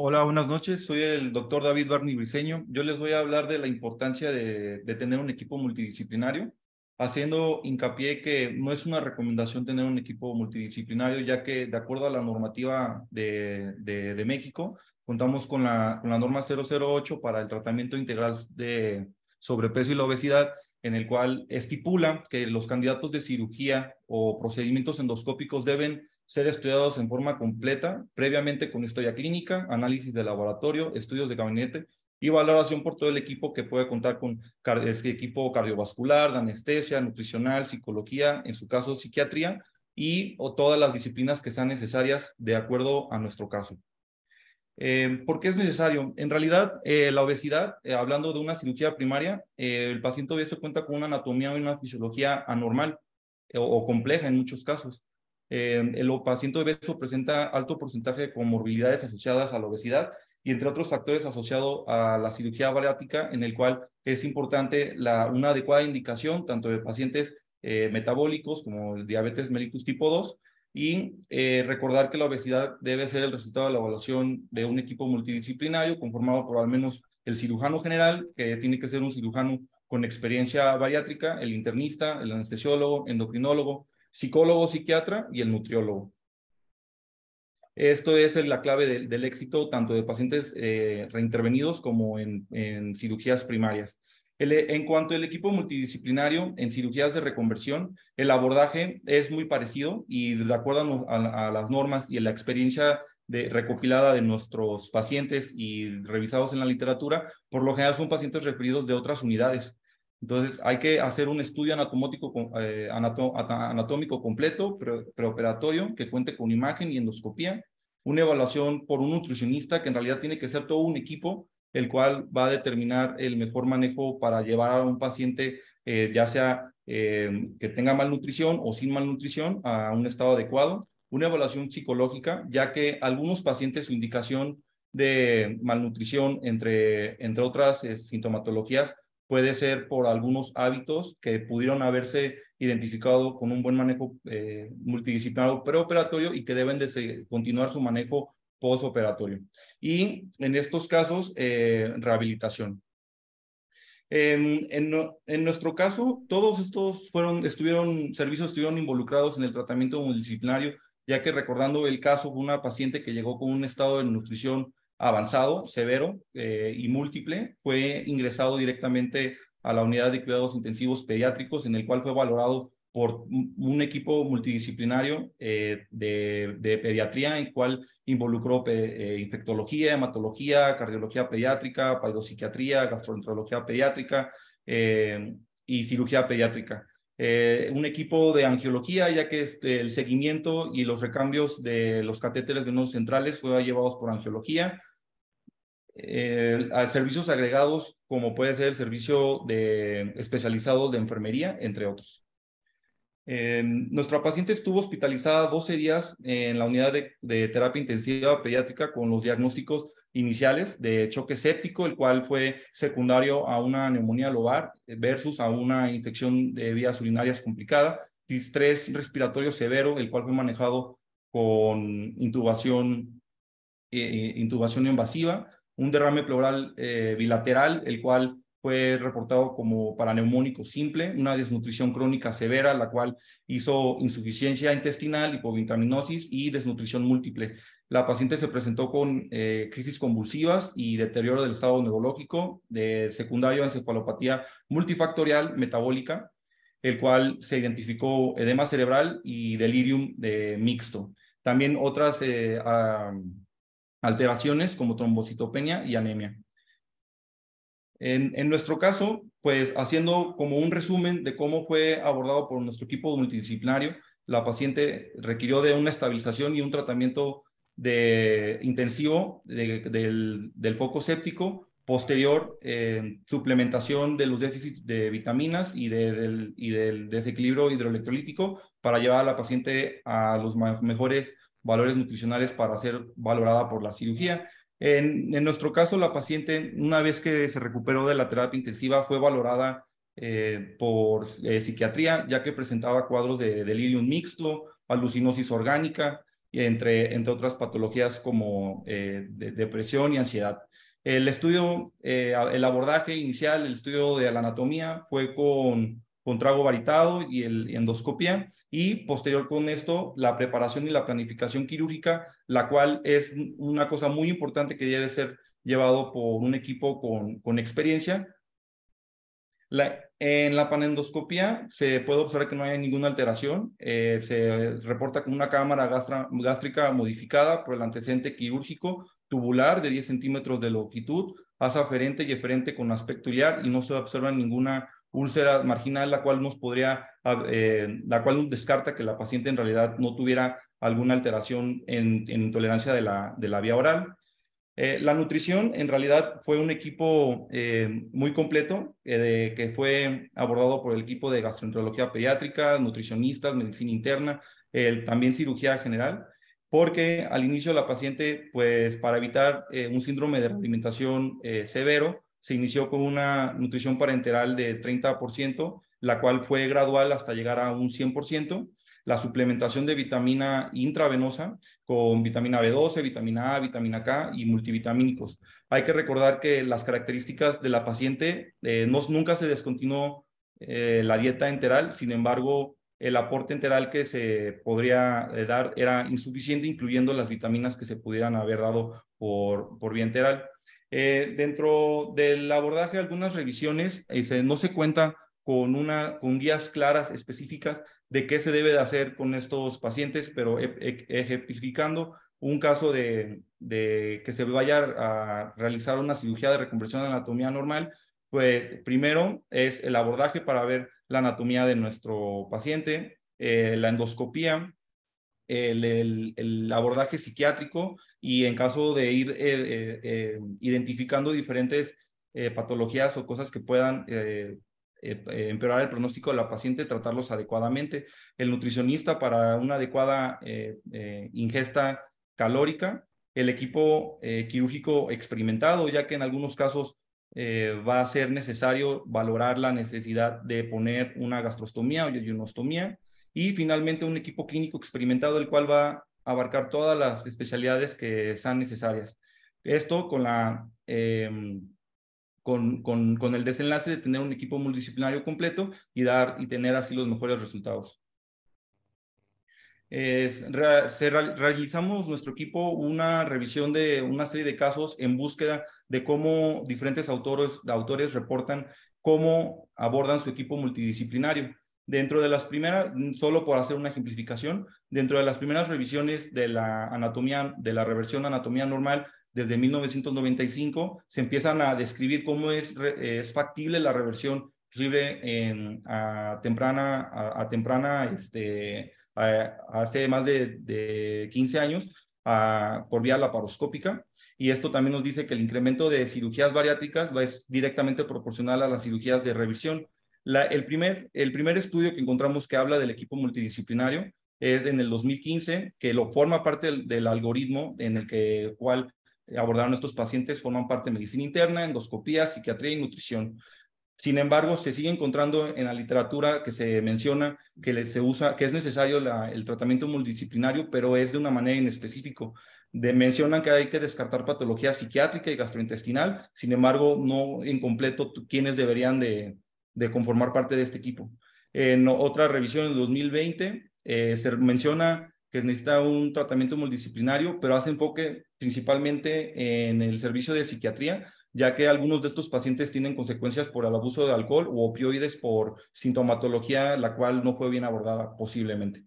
[SPEAKER 8] Hola, buenas noches. Soy el doctor David Barney Briseño. Yo les voy a hablar de la importancia de, tener un equipo multidisciplinario, haciendo hincapié que no es una recomendación tener un equipo multidisciplinario, ya que de acuerdo a la normativa de, México, contamos con la norma 008 para el tratamiento integral de sobrepeso y la obesidad, en el cual estipula que los candidatos de cirugía o procedimientos endoscópicos deben ser estudiados en forma completa, previamente con historia clínica, análisis de laboratorio, estudios de gabinete y valoración por todo el equipo que puede contar con equipo cardiovascular, de anestesia, nutricional, psicología, en su caso psiquiatría, y o todas las disciplinas que sean necesarias de acuerdo a nuestro caso. Eh, ¿Por qué es necesario? En realidad, eh, la obesidad, eh, hablando de una cirugía primaria, el paciente obeso cuenta con una anatomía y una fisiología anormal o compleja en muchos casos. El paciente obeso presenta alto porcentaje de comorbilidades asociadas a la obesidad y entre otros factores asociados a la cirugía bariátrica, en el cual es importante la, una adecuada indicación tanto de pacientes eh, metabólicos como el diabetes mellitus tipo 2 y eh, recordar que la obesidad debe ser el resultado de la evaluación de un equipo multidisciplinario conformado por al menos el cirujano general, que tiene que ser un cirujano con experiencia bariátrica, el internista, el anestesiólogo, endocrinólogo, psicólogo, psiquiatra y el nutriólogo. Esto es la clave del éxito tanto de pacientes eh, reintervenidos como en, cirugías primarias. en cuanto al equipo multidisciplinario en cirugías de reconversión, el abordaje es muy parecido y de acuerdo a, las normas y a la experiencia recopilada de nuestros pacientes y revisados en la literatura, por lo general son pacientes referidos de otras unidades. Entonces, hay que hacer un estudio eh, anatómico completo, preoperatorio, que cuente con imagen y endoscopía, una evaluación por un nutricionista, que en realidad tiene que ser todo un equipo, el cual va a determinar el mejor manejo para llevar a un paciente, eh, ya sea eh, que tenga malnutrición o sin malnutrición, a un estado adecuado. Una evaluación psicológica, ya que algunos pacientes su indicación de malnutrición, entre, entre otras sintomatologías, puede ser por algunos hábitos que pudieron haberse identificado con un buen manejo eh, multidisciplinario preoperatorio y que deben de continuar su manejo postoperatorio. Y en estos casos, eh, rehabilitación. En, en, nuestro caso, todos estos fueron, estuvieron, servicios estuvieron involucrados en el tratamiento multidisciplinario, ya que recordando el caso de una paciente que llegó con un estado de nutrición avanzado, severo eh, y múltiple, fue ingresado directamente a la unidad de cuidados intensivos pediátricos, en el cual fue valorado por un equipo multidisciplinario eh, de, pediatría, en cual involucró eh, infectología, hematología, cardiología pediátrica, paidopsiquiatría, gastroenterología pediátrica y cirugía pediátrica. un equipo de angiología, ya que el seguimiento y los recambios de los catéteres venosos centrales fue llevados por angiología, a servicios agregados como puede ser el servicio de, especializado de enfermería, entre otros. Eh, nuestra paciente estuvo hospitalizada 12 días en la unidad de, terapia intensiva pediátrica con los diagnósticos iniciales de choque séptico, el cual fue secundario a una neumonía lobar versus a una infección de vías urinarias complicada, distrés respiratorio severo, el cual fue manejado con intubación, eh, intubación invasiva, un derrame pleural eh, bilateral, el cual fue reportado como paraneumónico simple, una desnutrición crónica severa, la cual hizo insuficiencia intestinal, hipovitaminosis y desnutrición múltiple. La paciente se presentó con eh, crisis convulsivas y deterioro del estado neurológico, de secundario encefalopatía multifactorial metabólica, el cual se identificó edema cerebral y delirium de mixto. También otras eh, alteraciones como trombocitopenia y anemia. En, nuestro caso, pues haciendo como un resumen de cómo fue abordado por nuestro equipo multidisciplinario, la paciente requirió de una estabilización y un tratamiento de, intensivo del, del, foco séptico, posterior eh, suplementación de los déficits de vitaminas y, del, y del desequilibrio hidroelectrolítico para llevar a la paciente a los mejores valores nutricionales para ser valorada por la cirugía. En, nuestro caso, la paciente, una vez que se recuperó de la terapia intensiva, fue valorada eh, por eh, psiquiatría, ya que presentaba cuadros de delirium mixto, alucinosis orgánica, entre, entre otras patologías como eh, depresión y ansiedad. El estudio, el abordaje inicial, el estudio de la anatomía fue con con trago varitado y el endoscopia y posterior con esto la preparación y la planificación quirúrgica, la cual es una cosa muy importante que debe ser llevado por un equipo con, con experiencia. En la panendoscopia se puede observar que no hay ninguna alteración. Eh, se reporta con una cámara gástrica modificada por el antecedente quirúrgico tubular de 10 centímetros de longitud, asa aferente y eferente con aspecto iliar y no se observa ninguna úlcera marginal, la cual nos podría, eh, la cual nos descarta que la paciente en realidad no tuviera alguna alteración en, intolerancia de la, de la vía oral. Eh, la nutrición en realidad fue un equipo eh, muy completo que fue abordado por el equipo de gastroenterología pediátrica, nutricionistas, medicina interna, también cirugía general, porque al inicio la paciente, pues para evitar un síndrome de alimentación severo, se inició con una nutrición parenteral de 30%, la cual fue gradual hasta llegar a un 100%. La suplementación de vitamina intravenosa con vitamina B12, vitamina A, vitamina K y multivitamínicos. Hay que recordar que las características de la paciente eh, no, nunca se descontinuó eh, la dieta enteral, sin embargo, el aporte enteral que se podría eh, dar era insuficiente, incluyendo las vitaminas que se pudieran haber dado por, por vía enteral. Eh, dentro del abordaje, algunas revisiones, eh, no se cuenta con, una, con guías claras, específicas de qué se debe de hacer con estos pacientes, pero e, e, ejemplificando un caso de, de, que se vaya a realizar una cirugía de reconversión de anatomía normal, pues primero es el abordaje para ver la anatomía de nuestro paciente, eh, la endoscopía, el, abordaje psiquiátrico y en caso de ir eh, eh, identificando diferentes patologías o cosas que puedan empeorar el pronóstico de la paciente, tratarlos adecuadamente. El nutricionista para una adecuada ingesta calórica, el equipo quirúrgico experimentado, ya que en algunos casos eh, va a ser necesario valorar la necesidad de poner una gastrostomía o yeyunostomía y finalmente un equipo clínico experimentado el cual va a abarcar todas las especialidades que sean necesarias. Esto con la... Em, con, con, con, el desenlace de tener un equipo multidisciplinario completo y dar y tener así los mejores resultados realizamos nuestro equipo una revisión de una serie de casos en búsqueda de cómo diferentes autores, autores reportan cómo abordan su equipo multidisciplinario. Dentro de las primeras, solo por hacer una ejemplificación, dentro de las primeras revisiones de la anatomía, de la reversión anatomía normal, desde 1995, se empiezan a describir cómo es, es factible la reversión posible en, a temprana, a, a temprana este, hace más de, de 15 años por vía laparoscópica y esto también nos dice que el incremento de cirugías bariátricas es directamente proporcional a las cirugías de revisión. El, primer, el primer estudio que encontramos que habla del equipo multidisciplinario es en el 2015, que lo forma parte del, algoritmo en el que cual abordaron estos pacientes, forman parte de medicina interna, endoscopía, psiquiatría y nutrición. Sin embargo, se sigue encontrando en la literatura que se menciona que se usa, que es necesario el tratamiento multidisciplinario, pero es de una manera inespecífico. De, mencionan que hay que descartar patología psiquiátrica y gastrointestinal, sin embargo, no en completo quiénes deberían de, conformar parte de este equipo. En otra revisión en 2020 eh, se menciona que necesita un tratamiento multidisciplinario, pero hace enfoque principalmente en el servicio de psiquiatría, ya que algunos de estos pacientes tienen consecuencias por el abuso de alcohol o opioides por sintomatología, la cual no fue bien abordada posiblemente.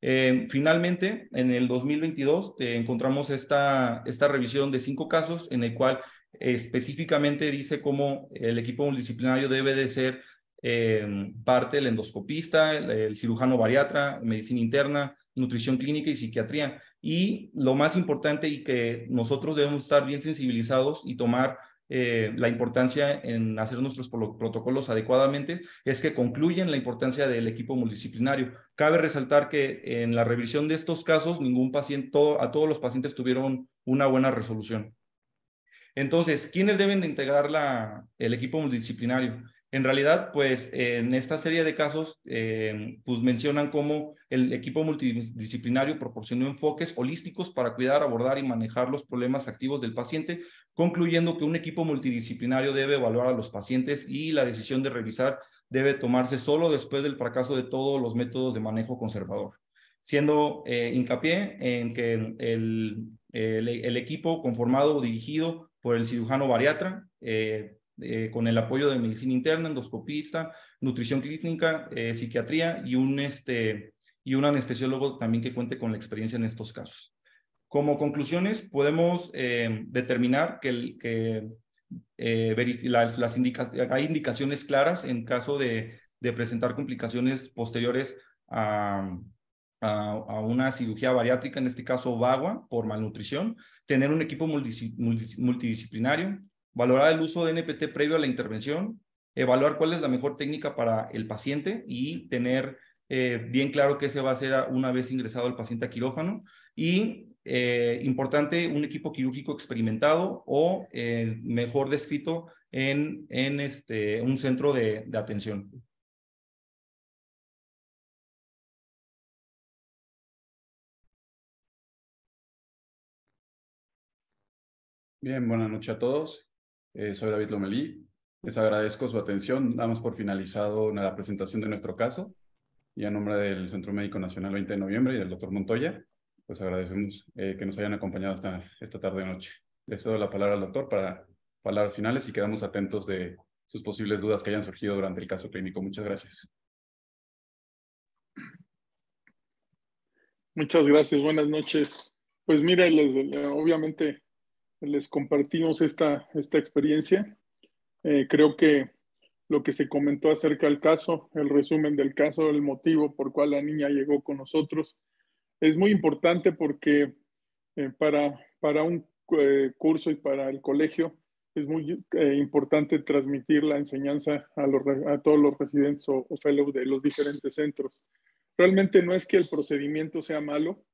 [SPEAKER 8] Eh, finalmente, en el 2022 eh, encontramos esta, esta revisión de cinco casos en el cual específicamente dice cómo el equipo multidisciplinario debe de ser eh, parte el endoscopista, el, cirujano bariatra, medicina interna, nutrición clínica y psiquiatría. Y lo más importante y que nosotros debemos estar bien sensibilizados y tomar eh, la importancia en hacer nuestros protocolos adecuadamente es que concluyen la importancia del equipo multidisciplinario. Cabe resaltar que en la revisión de estos casos, ningún paciente, a todos los pacientes tuvieron una buena resolución. Entonces, ¿quiénes deben de integrar la, el equipo multidisciplinario? En realidad, pues en esta serie de casos, eh, pues mencionan cómo el equipo multidisciplinario proporcionó enfoques holísticos para cuidar, abordar y manejar los problemas activos del paciente, concluyendo que un equipo multidisciplinario debe evaluar a los pacientes y la decisión de revisar debe tomarse solo después del fracaso de todos los métodos de manejo conservador, siendo eh, hincapié en que el, el, equipo conformado o dirigido por el cirujano bariatra, eh, eh, con el apoyo de medicina interna, endoscopista, nutrición clínica, eh, psiquiatría y un, este, y un anestesiólogo también que cuente con la experiencia en estos casos. Como conclusiones, podemos eh, determinar que, que las, las hay indicaciones claras en caso de, de presentar complicaciones posteriores a, a, una cirugía bariátrica, en este caso VAGUA, por malnutrición, tener un equipo multidisciplinario, valorar el uso de NPT previo a la intervención, evaluar cuál es la mejor técnica para el paciente y tener eh, bien claro qué se va a hacer una vez ingresado el paciente a quirófano y eh, importante un equipo quirúrgico experimentado o eh, mejor descrito en, en este, un centro de atención.
[SPEAKER 3] Bien, buenas noches a todos. Eh, soy David Lomelí. Les agradezco su atención. Damos por finalizado la presentación de nuestro caso y a nombre del Centro Médico Nacional 20 de noviembre y del doctor Montoya, pues agradecemos eh, que nos hayan acompañado esta, esta tarde noche. Les doy la palabra al doctor para palabras finales y quedamos atentos de sus posibles dudas que hayan surgido durante el caso clínico. Muchas gracias.
[SPEAKER 2] Muchas gracias, buenas noches. Pues mira, obviamente les compartimos esta, esta experiencia. Eh, creo que lo que se comentó acerca del caso, el resumen del caso, el motivo por cual la niña llegó con nosotros, es muy importante porque eh, para, para un eh, curso y para el colegio es muy importante transmitir la enseñanza a, los, a todos los residentes o, o fellows de los diferentes centros. Realmente no es que el procedimiento sea malo,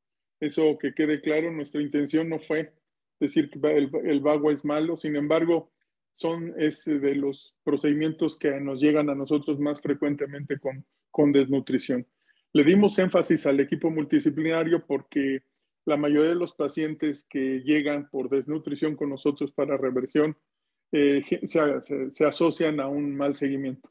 [SPEAKER 2] eso que quede claro, nuestra intención no fue decir que el, el es malo, sin embargo, son es de los procedimientos que nos llegan a nosotros más frecuentemente con, con desnutrición. Le dimos énfasis al equipo multidisciplinario porque la mayoría de los pacientes que llegan por desnutrición con nosotros para reversión eh, se, se, asocian a un mal seguimiento.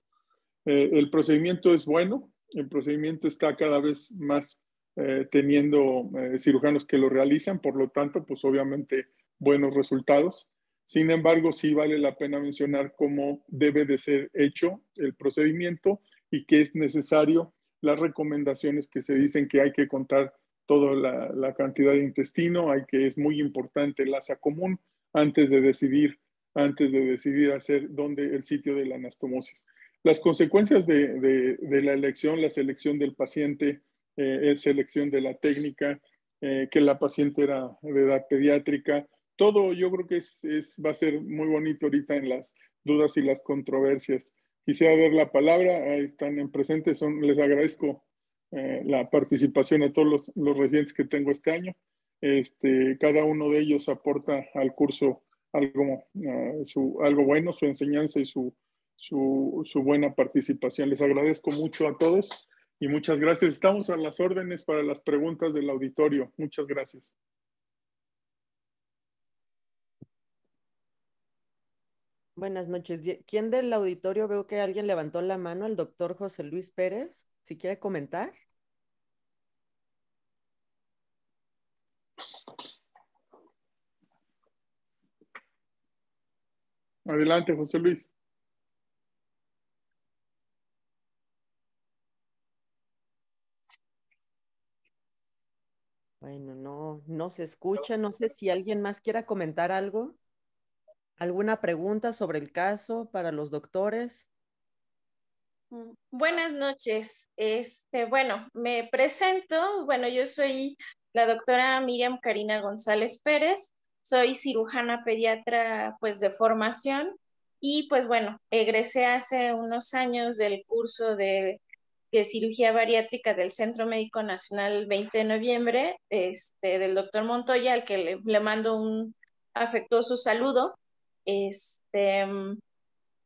[SPEAKER 2] Eh, el procedimiento es bueno, el procedimiento está cada vez más eh, teniendo eh, cirujanos que lo realizan, por lo tanto, pues obviamente buenos resultados. Sin embargo, sí vale la pena mencionar cómo debe de ser hecho el procedimiento y que es necesario las recomendaciones que se dicen que hay que contar toda la, cantidad de intestino, hay que es muy importante el asa común antes de decidir antes de decidir hacer dónde el sitio de la anastomosis. Las consecuencias de, de, la elección, la selección del paciente, eh, selección de la técnica, eh, que la paciente era de edad pediátrica, todo yo creo que es, va a ser muy bonito ahorita en las dudas y las controversias. Quisiera dar la palabra, están en presente, les agradezco eh, la participación a todos los, residentes que tengo este año. Este, cada uno de ellos aporta al curso algo, uh, su, algo bueno, su enseñanza y su, su buena participación. Les agradezco mucho a todos y muchas gracias. Estamos a las órdenes para las preguntas del auditorio. Muchas gracias.
[SPEAKER 1] Buenas noches. ¿Quién del auditorio? Veo que alguien levantó la mano, el doctor José Luis Pérez, si quiere comentar.
[SPEAKER 2] Adelante, José Luis.
[SPEAKER 1] Bueno, no, se escucha. No sé si alguien más quiera comentar algo. ¿Alguna pregunta sobre el caso para los doctores?
[SPEAKER 9] Mm, buenas noches. Este, bueno, me presento. Bueno, yo soy la doctora Miriam Karina González Pérez. Soy cirujana pediatra pues de formación y pues bueno, egresé hace unos años del curso de, de cirugía bariátrica del Centro Médico Nacional el 20 de noviembre, este, del doctor Montoya, al que le, le mando un afectuoso saludo. Este,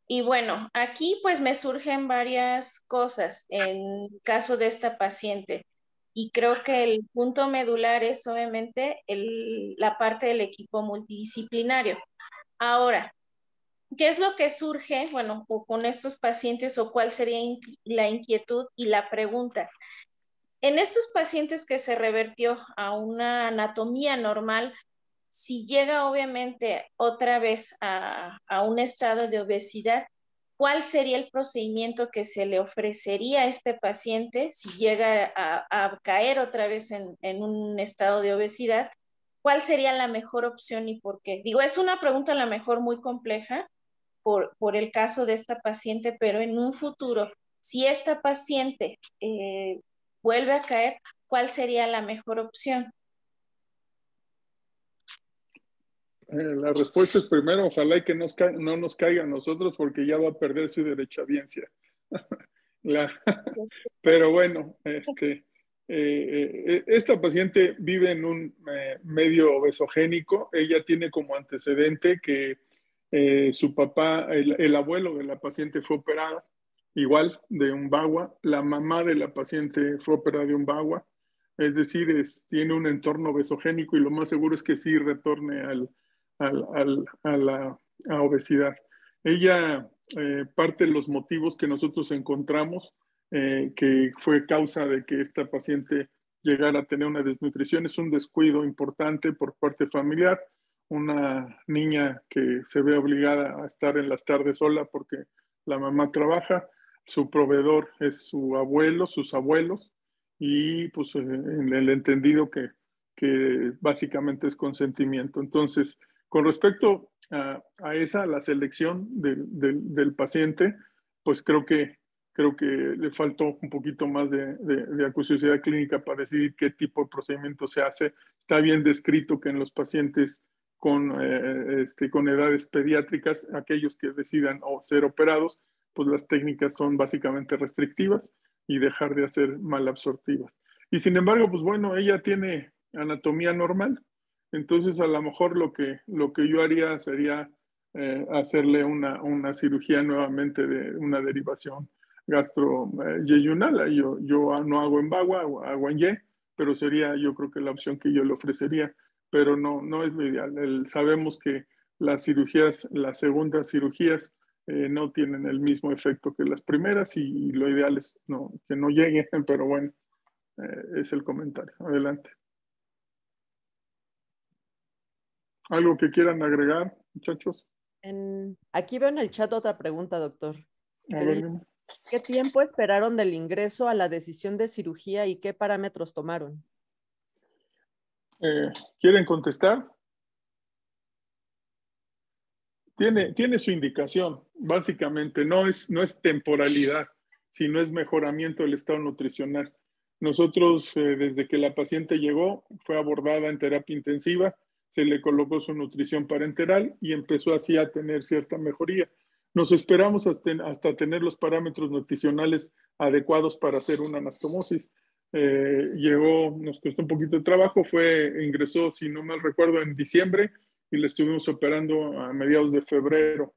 [SPEAKER 9] y bueno, aquí pues me surgen varias cosas en caso de esta paciente. Y creo que el punto medular es obviamente el, la parte del equipo multidisciplinario. Ahora, ¿qué es lo que surge, bueno, con estos pacientes o cuál sería la inquietud y la pregunta? En estos pacientes que se revertió a una anatomía normal, si llega obviamente otra vez a, un estado de obesidad, ¿cuál sería el procedimiento que se le ofrecería a este paciente si llega a, caer otra vez en, un estado de obesidad? ¿Cuál sería la mejor opción y por qué? Digo, es una pregunta a lo mejor muy compleja por, por el caso de esta paciente, pero en un futuro, si esta paciente eh, vuelve a caer, ¿cuál sería la mejor opción?
[SPEAKER 2] Eh, la respuesta es primero, ojalá y que no nos caiga a nosotros porque ya va a perder su derechohabiencia. (laughs) la, (laughs) pero bueno, este, eh, eh, esta paciente vive en un medio obesogénico. Ella tiene como antecedente que su papá, el, abuelo de la paciente fue operado, igual de un bagua. La mamá de la paciente fue operada de un bagua. Es decir, tiene un entorno obesogénico y lo más seguro es que sí retorne al, a la obesidad. Ella, eh, parte de los motivos que nosotros encontramos eh, que fue causa de que esta paciente llegara a tener una desnutrición es un descuido importante por parte familiar. Una niña que se ve obligada a estar en las tardes sola porque la mamá trabaja, su proveedor es su abuelo, sus abuelos, y pues en el entendido que, que básicamente es consentimiento. Entonces, con respecto a, a esa, la selección del, del, del, paciente, pues creo que, creo que le faltó un poquito más de, de, de, acuciosidad clínica para decidir qué tipo de procedimiento se hace. Está bien descrito que en los pacientes con, eh, este, con edades pediátricas, aquellos que decidan ser operados, pues las técnicas son básicamente restrictivas y dejar de hacer mal absortivas. Y sin embargo, pues bueno, ella tiene anatomía normal, entonces a lo mejor lo que, lo que yo haría sería eh, hacerle una, una cirugía nuevamente de una derivación gastroyeyunal. Yo, yo no hago en bagua, hago en ye, pero sería yo creo que la opción que yo le ofrecería pero no, no es lo ideal. El, sabemos que las cirugías, las segundas cirugías, eh, no tienen el mismo efecto que las primeras y, lo ideal es no, que no lleguen, (laughs) pero bueno, eh, es el comentario. Adelante. ¿Algo que quieran agregar, muchachos?
[SPEAKER 1] En, aquí veo en el chat otra pregunta, doctor. ¿Qué tiempo esperaron del ingreso a la decisión de cirugía y qué parámetros tomaron?
[SPEAKER 2] Eh, ¿Quieren contestar? Tiene, tiene su indicación, básicamente, no es, no es temporalidad, sino es mejoramiento del estado nutricional. Nosotros, eh, desde que la paciente llegó, fue abordada en terapia intensiva, se le colocó su nutrición parenteral y empezó así a tener cierta mejoría. Nos esperamos hasta, hasta tener los parámetros nutricionales adecuados para hacer una anastomosis eh, llegó, nos costó un poquito de trabajo, fue, ingresó, si no mal recuerdo, en diciembre y le estuvimos operando a mediados de febrero,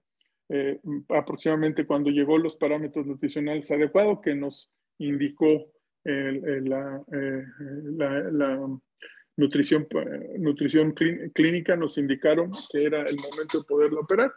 [SPEAKER 2] eh, aproximadamente cuando llegó los parámetros nutricionales adecuados que nos indicó el, la, eh, la, la, nutrición, nutrición clínica, nos indicaron que era el momento de poderlo operar.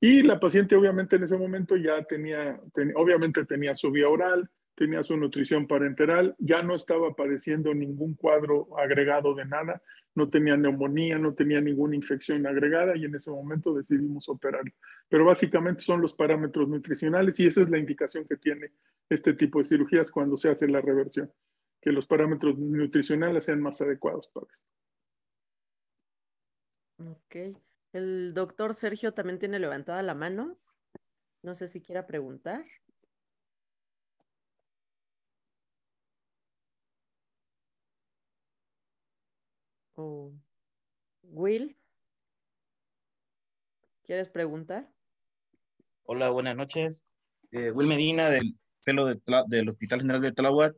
[SPEAKER 2] Y la paciente obviamente en ese momento ya tenía, ten, obviamente tenía su vía oral, tenía su nutrición parenteral, ya no estaba padeciendo ningún cuadro agregado de nada, no tenía neumonía, no tenía ninguna infección agregada y en ese momento decidimos operarlo. Pero básicamente son los parámetros nutricionales y esa es la indicación que tiene este tipo de cirugías cuando se hace la reversión, que los parámetros nutricionales sean más adecuados para esto.
[SPEAKER 1] Ok. El doctor Sergio también tiene levantada la mano. No sé si quiera preguntar. O Will. ¿Quieres preguntar?
[SPEAKER 10] Hola, buenas noches. Eh, Will Medina, del pelo de del Hospital General de Tláhuac.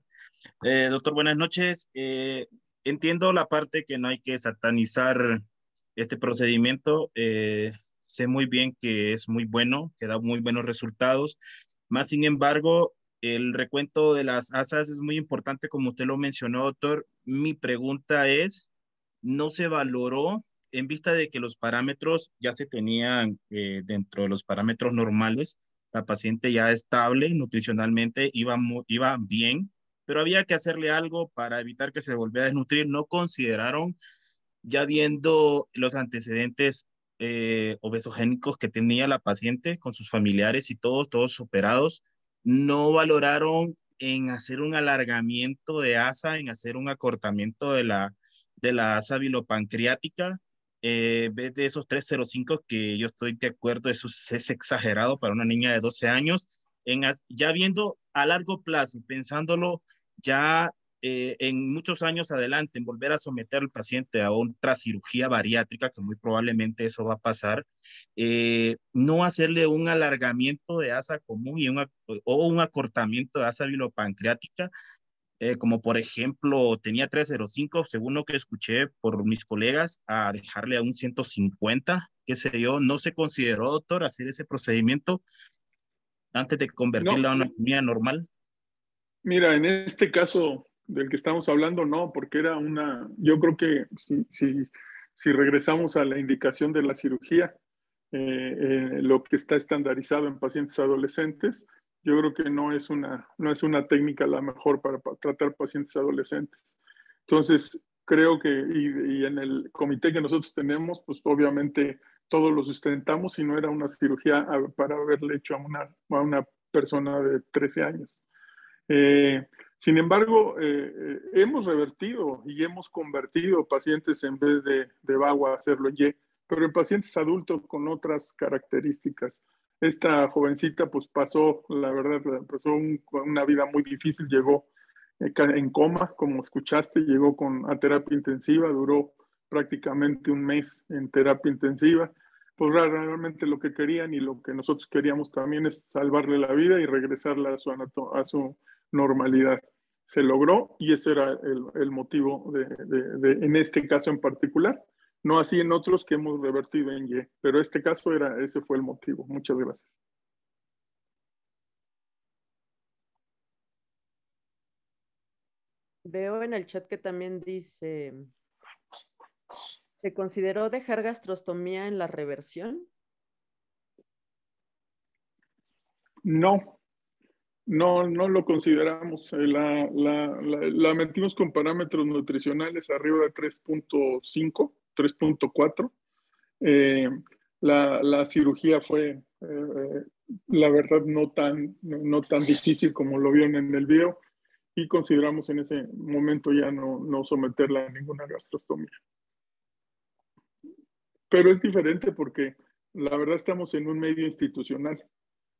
[SPEAKER 10] Eh, doctor, buenas noches. Eh, entiendo la parte que no hay que satanizar este procedimiento. Eh, sé muy bien que es muy bueno, que da muy buenos resultados. Más sin embargo, el recuento de las asas es muy importante, como usted lo mencionó, doctor. Mi pregunta es, no se valoró en vista de que los parámetros ya se tenían eh, dentro de los parámetros normales, la paciente ya estable nutricionalmente, iba, iba bien, pero había que hacerle algo para evitar que se volviera a desnutrir. No consideraron, ya viendo los antecedentes eh, obesogénicos que tenía la paciente con sus familiares y todos, todos operados, no valoraron en hacer un alargamiento de asa, en hacer un acortamiento de la, de la sabilopancreática, eh, de esos 305 que yo estoy de acuerdo, eso es exagerado para una niña de 12 años, en, ya viendo a largo plazo, pensándolo ya eh, en muchos años adelante, en volver a someter al paciente a otra cirugía bariátrica, que muy probablemente eso va a pasar, eh, no hacerle un alargamiento de asa común y una, o un acortamiento de asa bilopancreática, eh, como por ejemplo tenía 305, según lo que escuché por mis colegas, a dejarle a un 150, qué sé yo, no se consideró, doctor, hacer ese procedimiento antes de convertirla no. a una anatomía normal.
[SPEAKER 2] Mira, en este caso del que estamos hablando, no, porque era una, yo creo que si, si, si regresamos a la indicación de la cirugía, eh, eh, lo que está estandarizado en pacientes adolescentes, yo creo que no es una, no es una técnica la mejor para, para tratar pacientes adolescentes. Entonces, creo que, y, en el comité que nosotros tenemos, pues obviamente todos lo sustentamos y no era una cirugía para haberle hecho a una, a una persona de 13 años. Eh, sin embargo, eh, eh, hemos revertido y hemos convertido pacientes en vez de, de a hacerlo Y, pero en pacientes adultos con otras características. Esta jovencita pues pasó, la verdad, pasó una vida muy difícil, llegó en coma, como escuchaste, llegó con, a terapia intensiva, duró prácticamente un mes en terapia intensiva. Pues realmente lo que querían y lo que nosotros queríamos también es salvarle la vida y regresarla a su, normalidad. Se logró y ese era el, motivo de, en este caso en particular. No así en otros que hemos revertido en Y, pero este caso era, ese fue el motivo. Muchas gracias.
[SPEAKER 1] Veo en el chat que también dice, ¿se consideró dejar gastrostomía en la reversión?
[SPEAKER 2] No, no, no lo consideramos. Eh, la, la, metimos con parámetros nutricionales arriba de 3.5, 3.4. Eh, la, cirugía fue, eh, la verdad, no tan, no, tan difícil como lo vieron en el video y consideramos en ese momento ya no, no someterla a ninguna gastrostomía. Pero es diferente porque la verdad estamos en un medio institucional.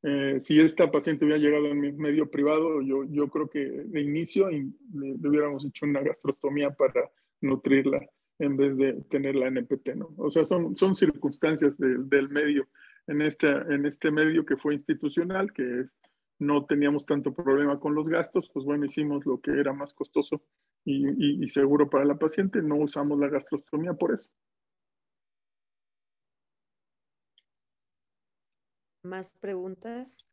[SPEAKER 2] Eh, si esta paciente hubiera llegado en mi medio privado, yo, yo creo que de inicio le, hubiéramos hecho una gastrostomía para nutrirla en vez de tenerla en NPT, ¿no? O sea, son, son circunstancias del medio. En este, en este medio que fue institucional, que no teníamos tanto problema con los gastos, pues bueno, hicimos lo que era más costoso y, seguro para la paciente, no usamos la gastrostomía por eso.
[SPEAKER 1] ¿Más preguntas?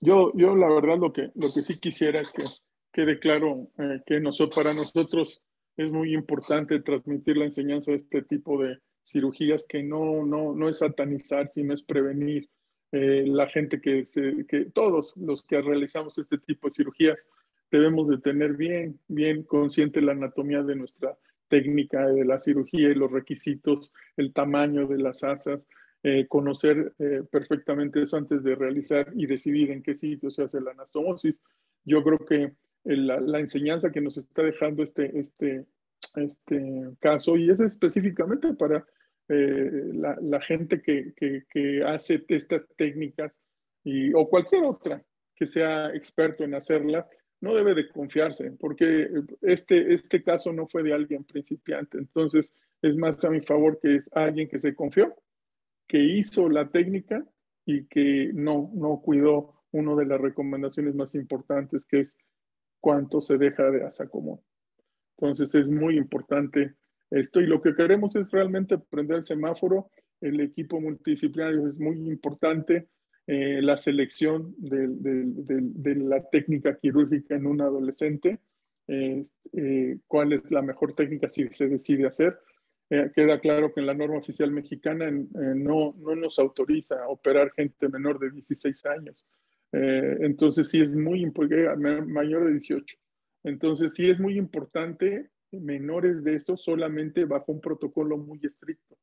[SPEAKER 2] Yo, yo la verdad lo que, lo que sí quisiera es que quede claro eh, que para nosotros es muy importante transmitir la enseñanza de este tipo de, cirugías que no, no, no es satanizar, sino es prevenir. Eh, la gente que, que todos los que realizamos este tipo de cirugías debemos de tener bien, bien consciente la anatomía de nuestra técnica de la cirugía y los requisitos, el tamaño de las asas, eh, conocer eh, perfectamente eso antes de realizar y decidir en qué sitio se hace la anastomosis. Yo creo que la, la, enseñanza que nos está dejando este, este, este caso, y es específicamente para eh, la, gente que, que, hace estas técnicas y, o cualquier otra que sea experto en hacerlas, no debe de confiarse, porque este, este caso no fue de alguien principiante. Entonces, es más a mi favor que es alguien que se confió, que hizo la técnica y que no, no cuidó una de las recomendaciones más importantes, que es cuánto se deja de asa común. Entonces, es muy importante esto y lo que queremos es realmente prender el semáforo. El equipo multidisciplinario es muy importante. Eh, la selección de, la técnica quirúrgica en un adolescente, eh, cuál es la mejor técnica si se decide hacer. Eh, queda claro que en la norma oficial mexicana no, no nos autoriza operar gente menor de 16 años. entonces sí es muy importante, mayor de 18. Entonces sí es muy importante menores de esto solamente bajo un protocolo muy estricto.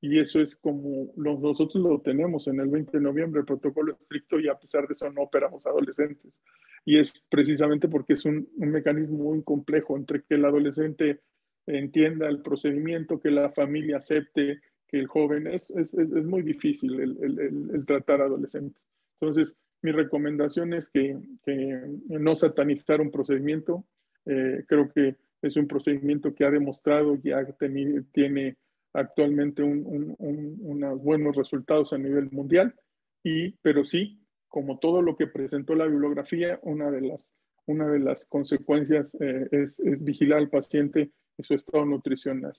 [SPEAKER 2] Y eso es como nosotros lo tenemos en el 20 de noviembre, el protocolo estricto, y a pesar de eso no operamos adolescentes. Y es precisamente porque es un, mecanismo muy complejo entre que el adolescente entienda el procedimiento, que la familia acepte, que el joven, es, es, es muy difícil el, el, el, tratar adolescentes. Entonces, mi recomendación es que, que no satanizar un procedimiento. Eh, creo que es un procedimiento que ha demostrado que tenido, tiene actualmente unos buenos resultados a nivel mundial, y, pero sí, como todo lo que presentó la bibliografía, una de las, una de las consecuencias eh, es, es, vigilar al paciente en su estado nutricional.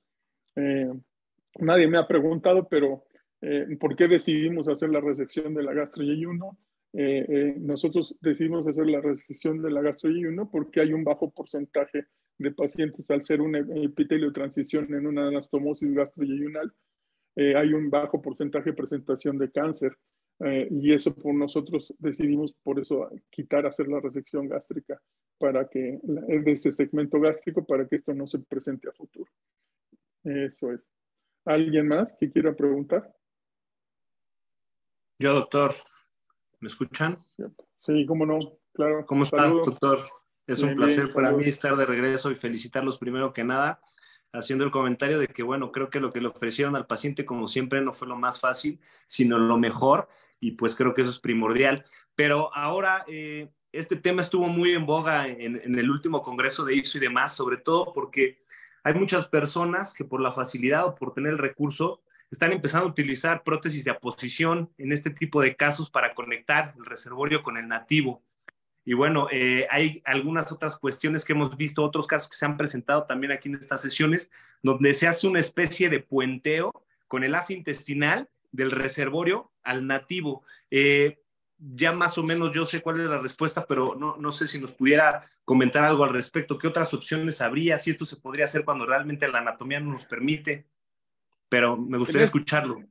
[SPEAKER 2] Eh, nadie me ha preguntado, pero eh, ¿por qué decidimos hacer la resección de la gastro-yeyuno? nosotros decidimos hacer la resección de la gastro-yeyuno porque hay un bajo porcentaje de pacientes al ser un epitelio de transición en una anastomosis gastroyeyunal, eh, hay un bajo porcentaje de presentación de cáncer. Eh, y eso por nosotros decidimos por eso quitar, hacer la resección gástrica para que, de ese segmento gástrico, para que esto no se presente a futuro. Eso es. ¿Alguien más que quiera preguntar?
[SPEAKER 11] Yo, doctor. ¿Me escuchan?
[SPEAKER 2] Sí, cómo no, claro.
[SPEAKER 11] ¿Cómo está, doctor? Es un placer para mí estar de regreso y felicitarlos primero que nada, haciendo el comentario de que, bueno, creo que lo que le ofrecieron al paciente, como siempre, no fue lo más fácil, sino lo mejor, y pues creo que eso es primordial. Pero ahora, eh, este tema estuvo muy en boga en, el último congreso de ISO y demás, sobre todo porque hay muchas personas que por la facilidad o por tener el recurso están empezando a utilizar prótesis de aposición en este tipo de casos para conectar el reservorio con el nativo. Y bueno, eh, hay algunas otras cuestiones que hemos visto, otros casos que se han presentado también aquí en estas sesiones, donde se hace una especie de puenteo con el asa intestinal del reservorio al nativo. Eh, ya más o menos yo sé cuál es la respuesta, pero no, no sé si nos pudiera comentar algo al respecto. ¿Qué otras opciones habría? Si esto se podría hacer cuando realmente la anatomía no nos permite. Pero me gustaría escucharlo.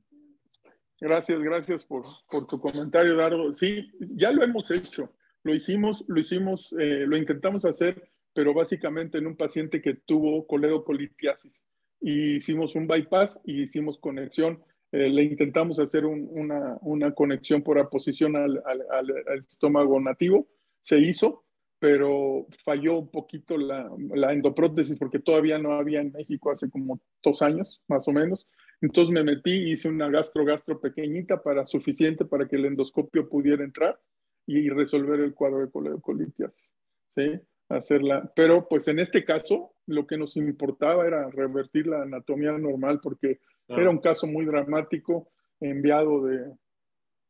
[SPEAKER 2] Gracias, gracias por, por tu comentario, Dardo. Sí, ya lo hemos hecho. Lo hicimos, lo hicimos, eh, lo intentamos hacer, pero básicamente en un paciente que tuvo coledocolitiasis. Y hicimos un bypass y hicimos conexión. Eh, le intentamos hacer una, una, conexión por aposición al, al, estómago nativo. Se hizo, pero falló un poquito la, la, endoprótesis porque todavía no había en México hace como dos años, más o menos. Entonces me metí, hice una gastro-gastro pequeñita para suficiente para que el endoscopio pudiera entrar y resolver el cuadro de coledocolitiasis, ¿sí? Hacerla. Pero pues en este caso lo que nos importaba era revertir la anatomía normal porque era un caso muy dramático enviado de,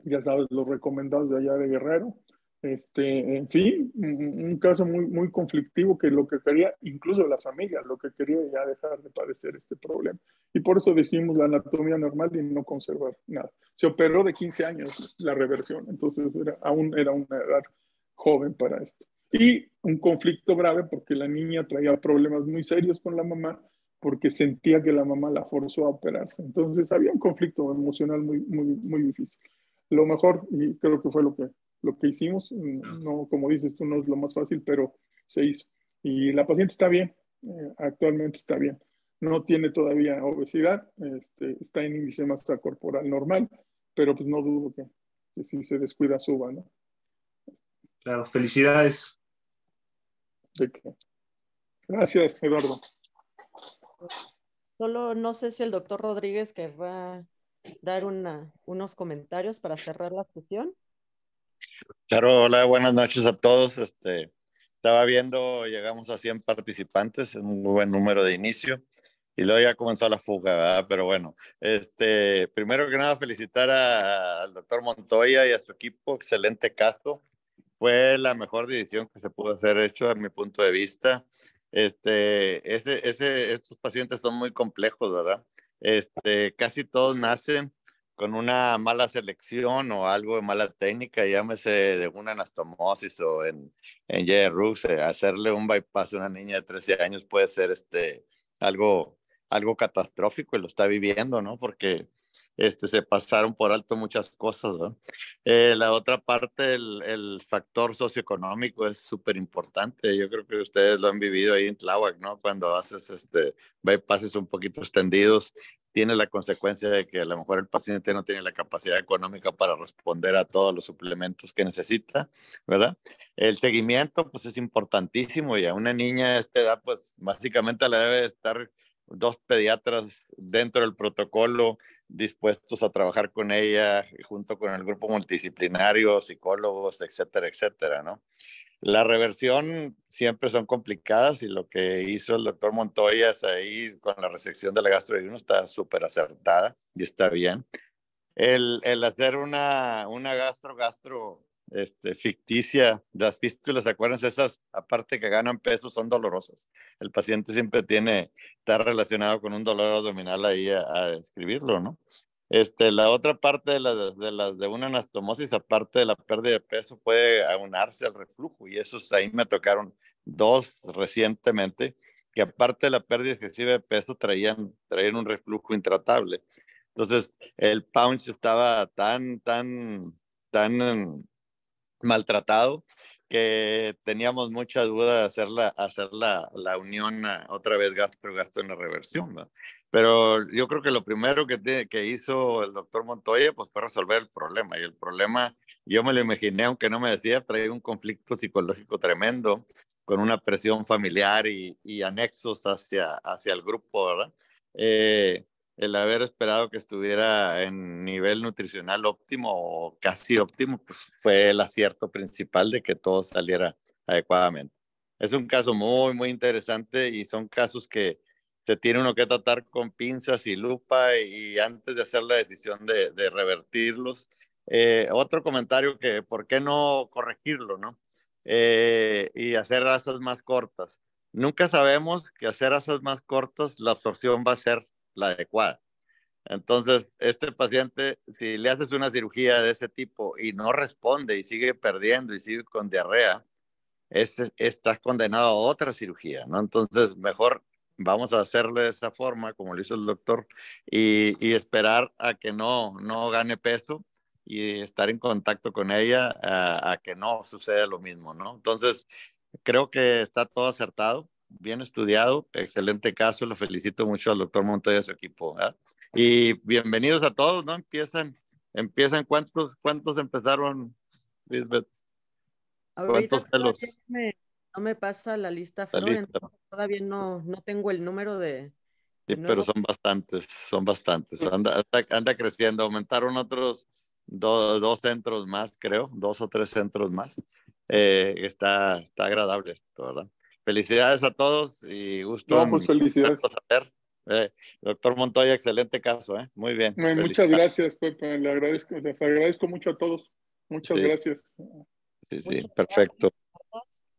[SPEAKER 2] ya sabes, los recomendados de allá de Guerrero. Este, en fin, un, caso muy, muy conflictivo que lo que quería, incluso la familia, lo que quería ya dejar de padecer este problema. Y por eso decidimos la anatomía normal y no conservar nada. Se operó de 15 años la reversión, entonces era, aún era una edad joven para esto. Y un conflicto grave porque la niña traía problemas muy serios con la mamá porque sentía que la mamá la forzó a operarse. Entonces había un conflicto emocional muy, muy, muy difícil. Lo mejor, y creo que fue lo que lo que hicimos. No, como dices tú, no es lo más fácil, pero se hizo. Y la paciente está bien, eh, actualmente está bien. No tiene todavía obesidad, este, está en índice de masa corporal normal, pero pues no dudo que, si se descuida suba, ¿no?
[SPEAKER 11] Claro, felicidades.
[SPEAKER 2] Gracias, Eduardo.
[SPEAKER 1] Solo no sé si el doctor Rodríguez querrá dar unos comentarios para cerrar la sesión.
[SPEAKER 12] Claro, hola, buenas noches a todos. Este, estaba viendo, llegamos a 100 participantes, un buen número de inicio, y luego ya comenzó la fuga, ¿verdad? Pero bueno, este, primero que nada, felicitar al doctor Montoya y a su equipo, excelente caso. Fue la mejor decisión que se pudo hacer hecho a mi punto de vista. Este, ese, ese, estos pacientes son muy complejos, ¿verdad? Este, casi todos nacen con una mala selección o algo de mala técnica, llámese de una anastomosis o en, en eh, hacerle un bypass a una niña de 13 años puede ser este, algo, algo catastrófico y lo está viviendo, ¿no? Porque este, se pasaron por alto muchas cosas. Eh, la otra parte, el, el factor socioeconómico es súper importante. Yo creo que ustedes lo han vivido ahí en Tláhuac, ¿no? Cuando haces este, bypasses un poquito extendidos tiene la consecuencia de que a lo mejor el paciente no tiene la capacidad económica para responder a todos los suplementos que necesita, ¿verdad? El seguimiento, pues es importantísimo y a una niña de esta edad, pues básicamente le debe estar dos pediatras dentro del protocolo dispuestos a trabajar con ella junto con el grupo multidisciplinario, psicólogos, etcétera, etcétera, ¿no? La reversión siempre son complicadas y lo que hizo el doctor Montoya ahí con la resección de la gastrointestinal está súper acertada y está bien. El, el hacer una, una gastro-gastro este, ficticia, las fístulas, acuérdense, esas aparte que ganan peso son dolorosas. El paciente siempre tiene, está relacionado con un dolor abdominal ahí a, a describirlo, ¿no? Este, la otra parte de las, de una anastomosis, aparte de la pérdida de peso, puede aunarse al reflujo. Y esos ahí me tocaron dos recientemente, que aparte de la pérdida excesiva de peso, traían, traían un reflujo intratable. Entonces, el punch estaba tan, tan, tan maltratado que teníamos mucha duda de hacer la, hacer la, la unión otra vez gasto-gasto en la reversión. Pero yo creo que lo primero que, que hizo el doctor Montoya pues, fue resolver el problema. Y el problema, yo me lo imaginé, aunque no me decía, traía un conflicto psicológico tremendo con una presión familiar y, y anexos hacia, hacia el grupo, ¿verdad? Eh, el haber esperado que estuviera en nivel nutricional óptimo o casi óptimo, pues fue el acierto principal de que todo saliera adecuadamente. Es un caso muy, muy interesante y son casos que se tiene uno que tratar con pinzas y lupa y antes de hacer la decisión de, revertirlos. Eh, otro comentario que, ¿por qué no corregirlo, no? Eh, y hacer razas más cortas. Nunca sabemos que hacer razas más cortas la absorción va a ser la adecuada. Entonces, este paciente, si le haces una cirugía de ese tipo y no responde y sigue perdiendo y sigue con diarrea, es, estás condenado a otra cirugía, ¿no? Entonces, mejor vamos a hacerle de esa forma, como lo hizo el doctor, y, esperar a que no, no gane peso y estar en contacto con ella a, que no suceda lo mismo, ¿no? Entonces, creo que está todo acertado bien estudiado, excelente caso, lo felicito mucho al doctor Montoya y a su equipo. Y bienvenidos a todos, ¿no? Empiezan, empiezan, ¿cuántos, cuántos empezaron, Lisbeth?
[SPEAKER 1] ¿Cuántos pelos? no me pasa la lista, Flor, todavía no, no tengo el número de...
[SPEAKER 12] Sí, pero son bastantes, son bastantes. Anda, anda, creciendo, aumentaron otros dos, dos, centros más, creo, dos o tres centros más. Eh, está, está agradable esto, ¿verdad? Felicidades a todos y gusto.
[SPEAKER 2] No, pues felicidades.
[SPEAKER 12] Saber. Eh, doctor Montoya, excelente caso, ¿eh? Muy bien.
[SPEAKER 2] muchas gracias, Pepe. Le agradezco, les agradezco mucho a todos. Muchas gracias.
[SPEAKER 12] Sí, sí, perfecto.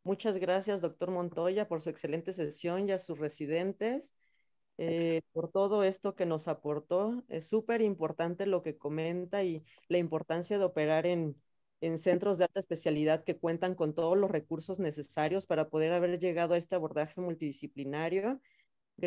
[SPEAKER 1] Muchas gracias, doctor Montoya, por su excelente sesión y a sus residentes. Eh, por todo esto que nos aportó. Es súper importante lo que comenta y la importancia de operar en, en centros de alta especialidad que cuentan con todos los recursos necesarios para poder haber llegado a este abordaje multidisciplinario.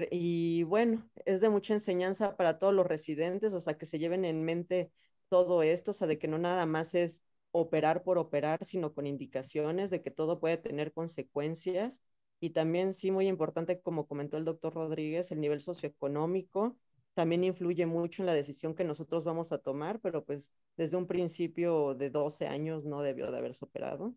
[SPEAKER 1] Y bueno, es de mucha enseñanza para todos los residentes, o sea, que se lleven en mente todo esto, o sea, de que no nada más es operar por operar, sino con indicaciones de que todo puede tener consecuencias. Y también, sí, muy importante, como comentó el doctor Rodríguez, el nivel socioeconómico, también influye mucho en la decisión que nosotros vamos a tomar, pero pues desde un principio de 12 años no debió de haberse operado.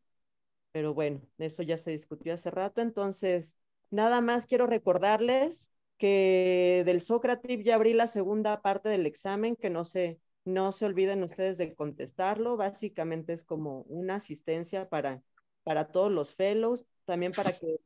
[SPEAKER 1] Pero bueno, eso ya se discutió hace rato. Entonces, nada más quiero recordarles que del Sócrates ya abrí la segunda parte del examen, que no se, no se olviden ustedes de contestarlo. Básicamente es como una asistencia para, para todos los fellows, también para que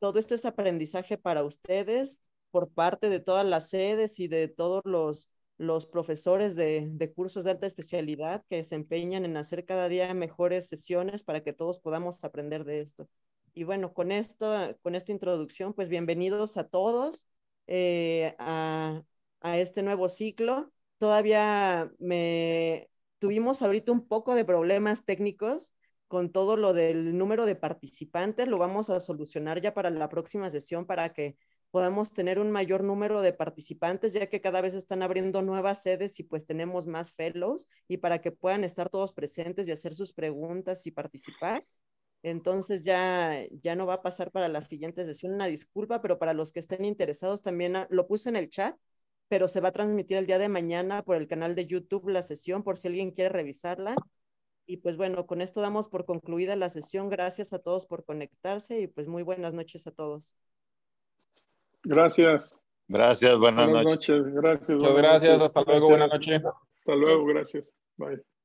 [SPEAKER 1] todo esto es aprendizaje para ustedes por parte de todas las sedes y de todos los, los profesores de, de, cursos de alta especialidad que se empeñan en hacer cada día mejores sesiones para que todos podamos aprender de esto. Y bueno, con esto, con esta introducción, pues bienvenidos a todos eh, a, a este nuevo ciclo. Todavía me tuvimos ahorita un poco de problemas técnicos con todo lo del número de participantes. Lo vamos a solucionar ya para la próxima sesión para que podamos tener un mayor número de participantes, ya que cada vez están abriendo nuevas sedes y pues tenemos más fellows y para que puedan estar todos presentes y hacer sus preguntas y participar. Entonces ya, ya no va a pasar para la siguiente sesión una disculpa, pero para los que estén interesados también ah, lo puse en el chat, pero se va a transmitir el día de mañana por el canal de YouTube la sesión por si alguien quiere revisarla. Y pues bueno, con esto damos por concluida la sesión. Gracias a todos por conectarse y pues muy buenas noches a todos.
[SPEAKER 2] Gracias.
[SPEAKER 12] Gracias, buenas,
[SPEAKER 2] buenas noches.
[SPEAKER 12] noches.
[SPEAKER 2] Gracias.
[SPEAKER 13] Muchas gracias, noches. hasta luego, buenas noches.
[SPEAKER 2] Hasta luego, gracias. Bye.